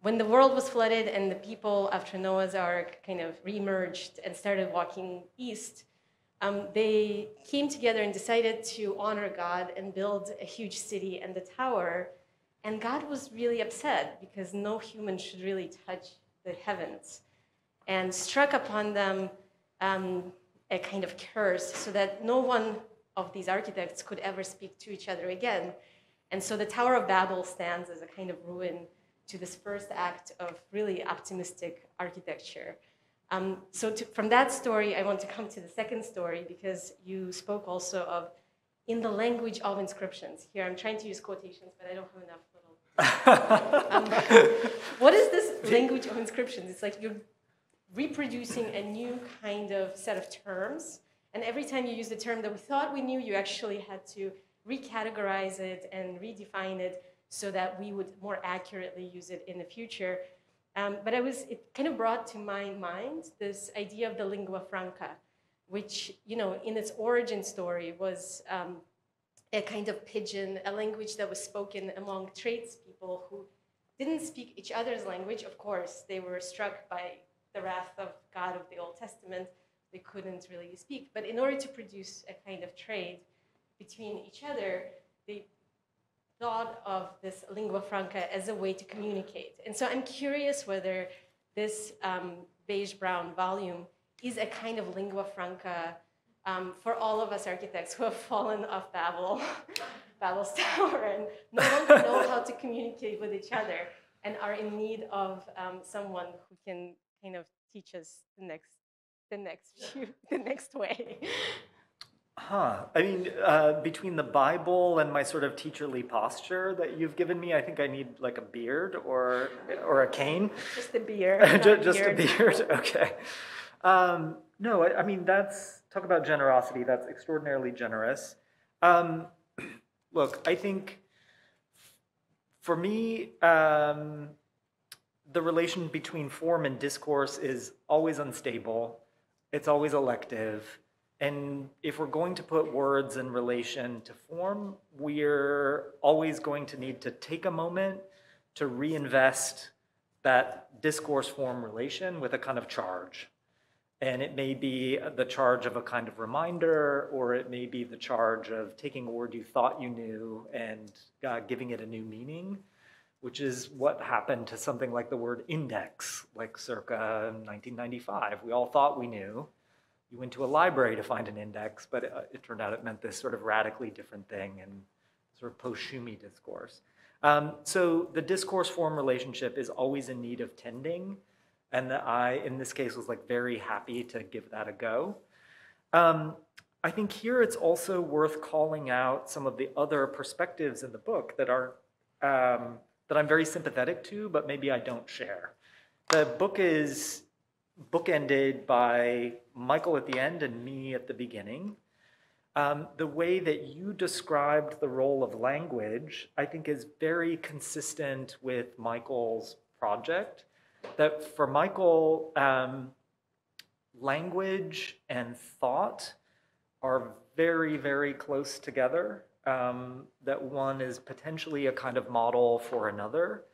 when the world was flooded and the people after Noah's Ark kind of reemerged and started walking east, um, they came together and decided to honor God and build a huge city and the tower. And God was really upset because no human should really touch the heavens and struck upon them um, a kind of curse so that no one of these architects could ever speak to each other again. And so the Tower of Babel stands as a kind of ruin to this first act of really optimistic architecture. Um, so to, from that story, I want to come to the second story because you spoke also of in the language of inscriptions. Here, I'm trying to use quotations, but I don't have enough little. um, what is this language of inscriptions? It's like you're reproducing a new kind of set of terms, and every time you use the term that we thought we knew, you actually had to recategorize it and redefine it so that we would more accurately use it in the future. Um, but I was, it kind of brought to my mind this idea of the lingua franca, which, you know, in its origin story was um, a kind of pidgin, a language that was spoken among tradespeople who didn't speak each other's language, of course, they were struck by the wrath of God of the Old Testament. They couldn't really speak. But in order to produce a kind of trade between each other, they thought of this lingua franca as a way to communicate. And so I'm curious whether this um, beige brown volume is a kind of lingua franca um, for all of us architects who have fallen off Babel, Babel's tower and no longer know how to communicate with each other and are in need of um, someone who can kind of teach us the next, the next, the next way. Huh. I mean, uh, between the Bible and my sort of teacherly posture that you've given me, I think I need like a beard or or a cane. Just a beard. just, just a beard. Okay. Um, no, I, I, mean that's talk about generosity. That's extraordinarily generous. Um, look, I think for me, um, the relation between form and discourse is always unstable. It's always elective. And if we're going to put words in relation to form, we're always going to need to take a moment to reinvest that discourse form relation with a kind of charge. And it may be the charge of a kind of reminder, or it may be the charge of taking a word you thought you knew and uh, giving it a new meaning, which is what happened to something like the word index, like circa 1995. We all thought we knew. You went to a library to find an index, but it, uh, it turned out it meant this sort of radically different thing in sort of post-Tschumi discourse. Um, so the discourse form relationship is always in need of tending and I, in this case, was like very happy to give that a go. Um, I think here it's also worth calling out some of the other perspectives in the book that are um, that I'm very sympathetic to, but maybe I don't share. The book is bookended by Michael at the end and me at the beginning. Um, the way that you described the role of language, I think, is very consistent with Michael's project that for Michael, um, language and thought are very, very close together. Um, that one is potentially a kind of model for another.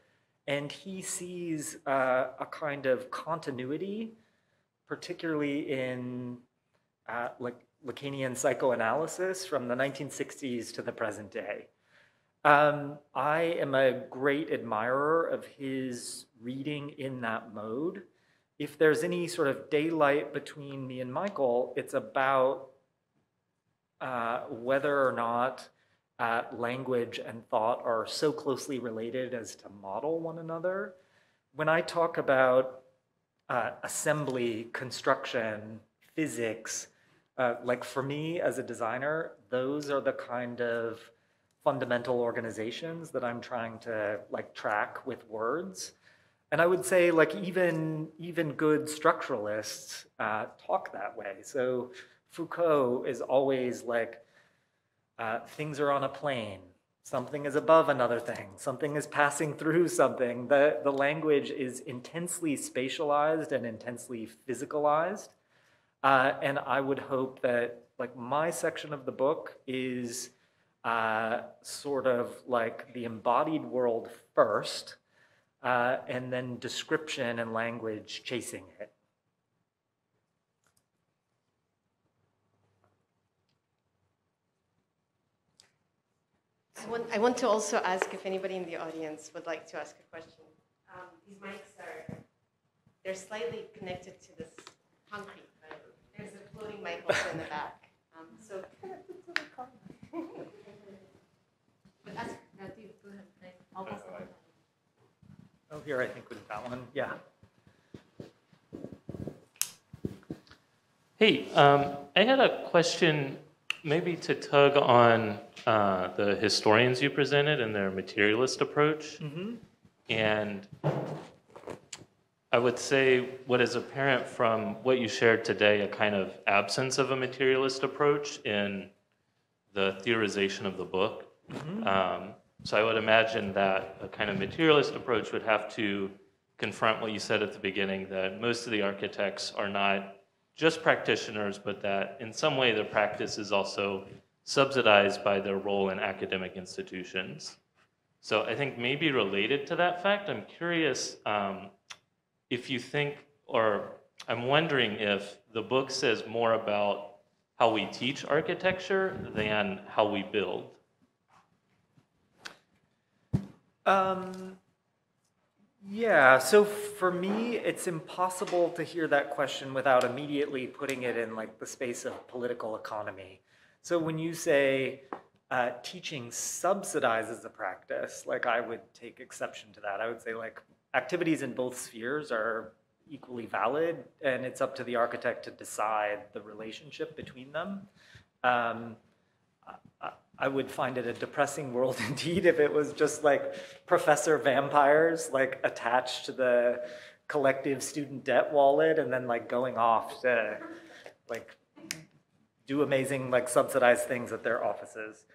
And he sees uh, a kind of continuity, particularly in uh, like Lacanian psychoanalysis from the 1960s to the present day. Um, I am a great admirer of his reading in that mode. If there's any sort of daylight between me and Michael, it's about uh, whether or not uh, language and thought are so closely related as to model one another. When I talk about uh, assembly, construction, physics, uh, like for me as a designer, those are the kind of fundamental organizations that I'm trying to like track with words. And I would say like even, even good structuralists uh, talk that way. So Foucault is always like, uh, things are on a plane. Something is above another thing. Something is passing through something. The, the language is intensely spatialized and intensely physicalized. Uh, and I would hope that like my section of the book is uh, sort of like the embodied world first, uh, and then description and language chasing it. I want, I want to also ask if anybody in the audience would like to ask a question. Um, these mics are, they're slightly connected to this concrete, but there's a floating mic also in the back. Um, so but ask that you to help. Oh, here, I think we've got one, yeah. Hey, um, I had a question maybe to tug on uh, the historians you presented and their materialist approach. Mm-hmm. And I would say what is apparent from what you shared today, a kind of absence of a materialist approach in the theorization of the book. Mm-hmm. Um, so I would imagine that a kind of materialist approach would have to confront what you said at the beginning, that most of the architects are not just practitioners, but that in some way their practice is also subsidized by their role in academic institutions. So I think maybe related to that fact, I'm curious um, if you think, or I'm wondering if the book says more about how we teach architecture than how we build. Um, yeah, so for me, it's impossible to hear that question without immediately putting it in like the space of political economy. So when you say uh, teaching subsidizes the practice, like I would take exception to that. I would say like activities in both spheres are equally valid, and it's up to the architect to decide the relationship between them. Um, I, I would find it a depressing world indeed if it was just like professor vampires like attached to the collective student debt wallet and then like going off to like do amazing like subsidized things at their offices.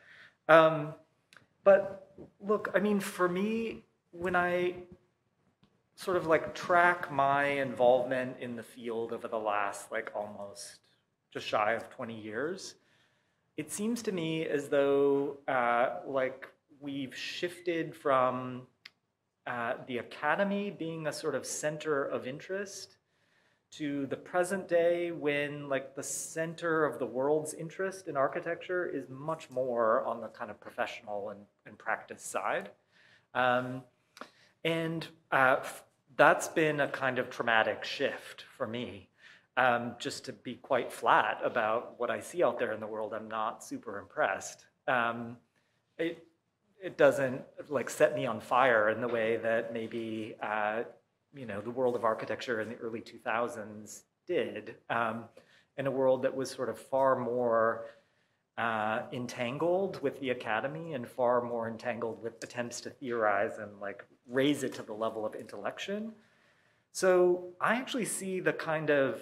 Um, but look, I mean, for me, when I sort of like track my involvement in the field over the last like almost just shy of 20 years, it seems to me as though uh, like we've shifted from uh, the academy being a sort of center of interest to the present day when like the center of the world's interest in architecture is much more on the kind of professional and, and practice side. Um, and uh, that's been a kind of traumatic shift for me um, just to be quite flat about what I see out there in the world, I'm not super impressed. Um, it, it doesn't like set me on fire in the way that maybe uh, you know the world of architecture in the early 2000s did, um, in a world that was sort of far more uh, entangled with the academy and far more entangled with attempts to theorize and like raise it to the level of intellection. So I actually see the kind of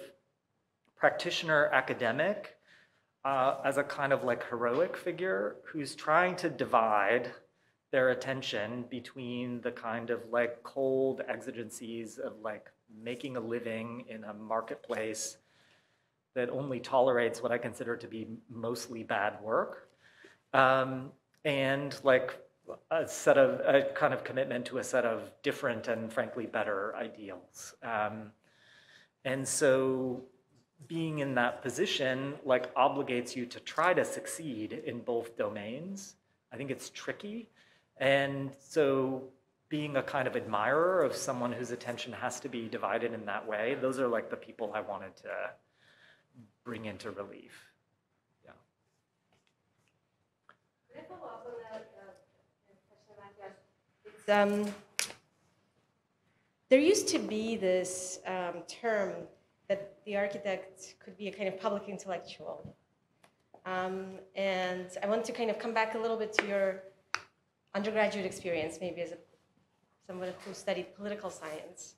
practitioner academic uh, as a kind of like heroic figure who's trying to divide their attention between the kind of like cold exigencies of like making a living in a marketplace that only tolerates what I consider to be mostly bad work, um, and like a set of a kind of commitment to a set of different and frankly better ideals. Um, and so being in that position like obligates you to try to succeed in both domains. I think it's tricky. And so being a kind of admirer of someone whose attention has to be divided in that way, those are like the people I wanted to bring into relief. Yeah. Uh, um, there used to be this um, term that the architect could be a kind of public intellectual. Um, and I want to kind of come back a little bit to your undergraduate experience, maybe as a, someone who studied political science.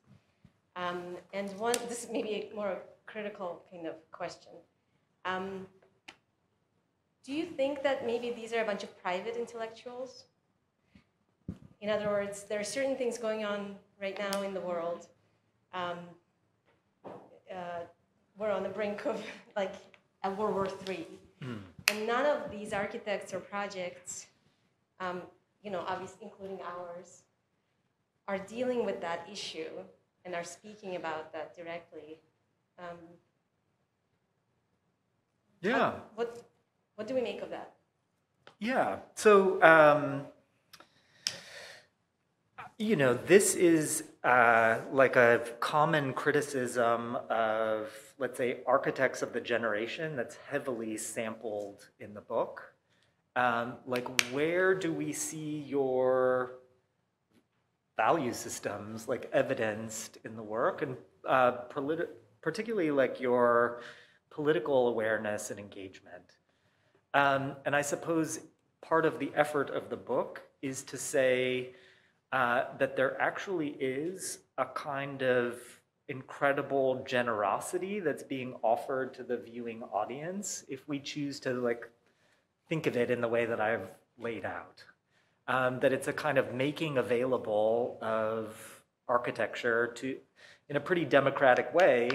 Um, and one, this is maybe a more critical kind of question. Um, do you think that maybe these are a bunch of private intellectuals? In other words, there are certain things going on right now in the world um, uh, we're on the brink of like a World War III. Mm. And none of these architects or projects, um, you know, obviously including ours, are dealing with that issue and are speaking about that directly. Um, yeah. What, what, what do we make of that? Yeah. So um, you know, this is uh, like a common criticism of, let's say, architects of the generation that's heavily sampled in the book. Um, like, where do we see your value systems like evidenced in the work, and uh, particularly like your political awareness and engagement? Um, and I suppose part of the effort of the book is to say, uh, that there actually is a kind of incredible generosity that's being offered to the viewing audience if we choose to like think of it in the way that I've laid out. Um, that it's a kind of making available of architecture to, in a pretty democratic way,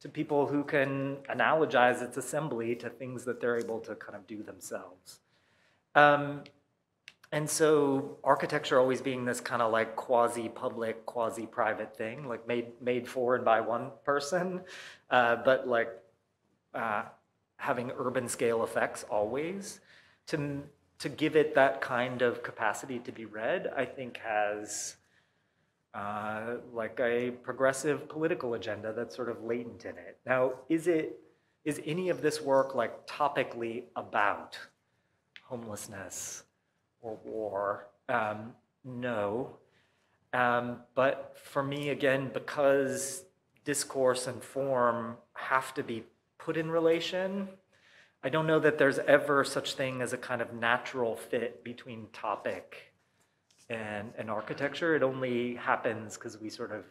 to people who can analogize its assembly to things that they're able to kind of do themselves. Um, And so architecture always being this kind of like quasi-public, quasi-private thing, like made made for and by one person, uh, but like uh, having urban scale effects always. To to give it that kind of capacity to be read, I think has uh, like a progressive political agenda that's sort of latent in it. Now, is it is any of this work like topically about homelessness? or war. Um, no. Um, but for me, again, because discourse and form have to be put in relation, I don't know that there's ever such thing as a kind of natural fit between topic and, and architecture. It only happens because we sort of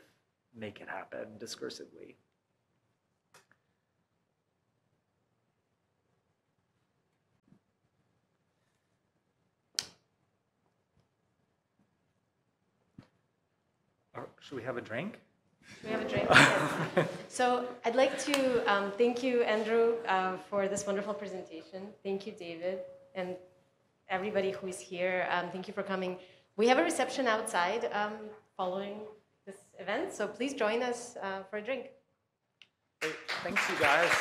make it happen discursively. Should we have a drink? Should we have a drink? so I'd like to um, thank you, Andrew, uh, for this wonderful presentation. Thank you, David, and everybody who is here. Um, thank you for coming. We have a reception outside um, following this event, so please join us uh, for a drink. Great. Thanks, you guys.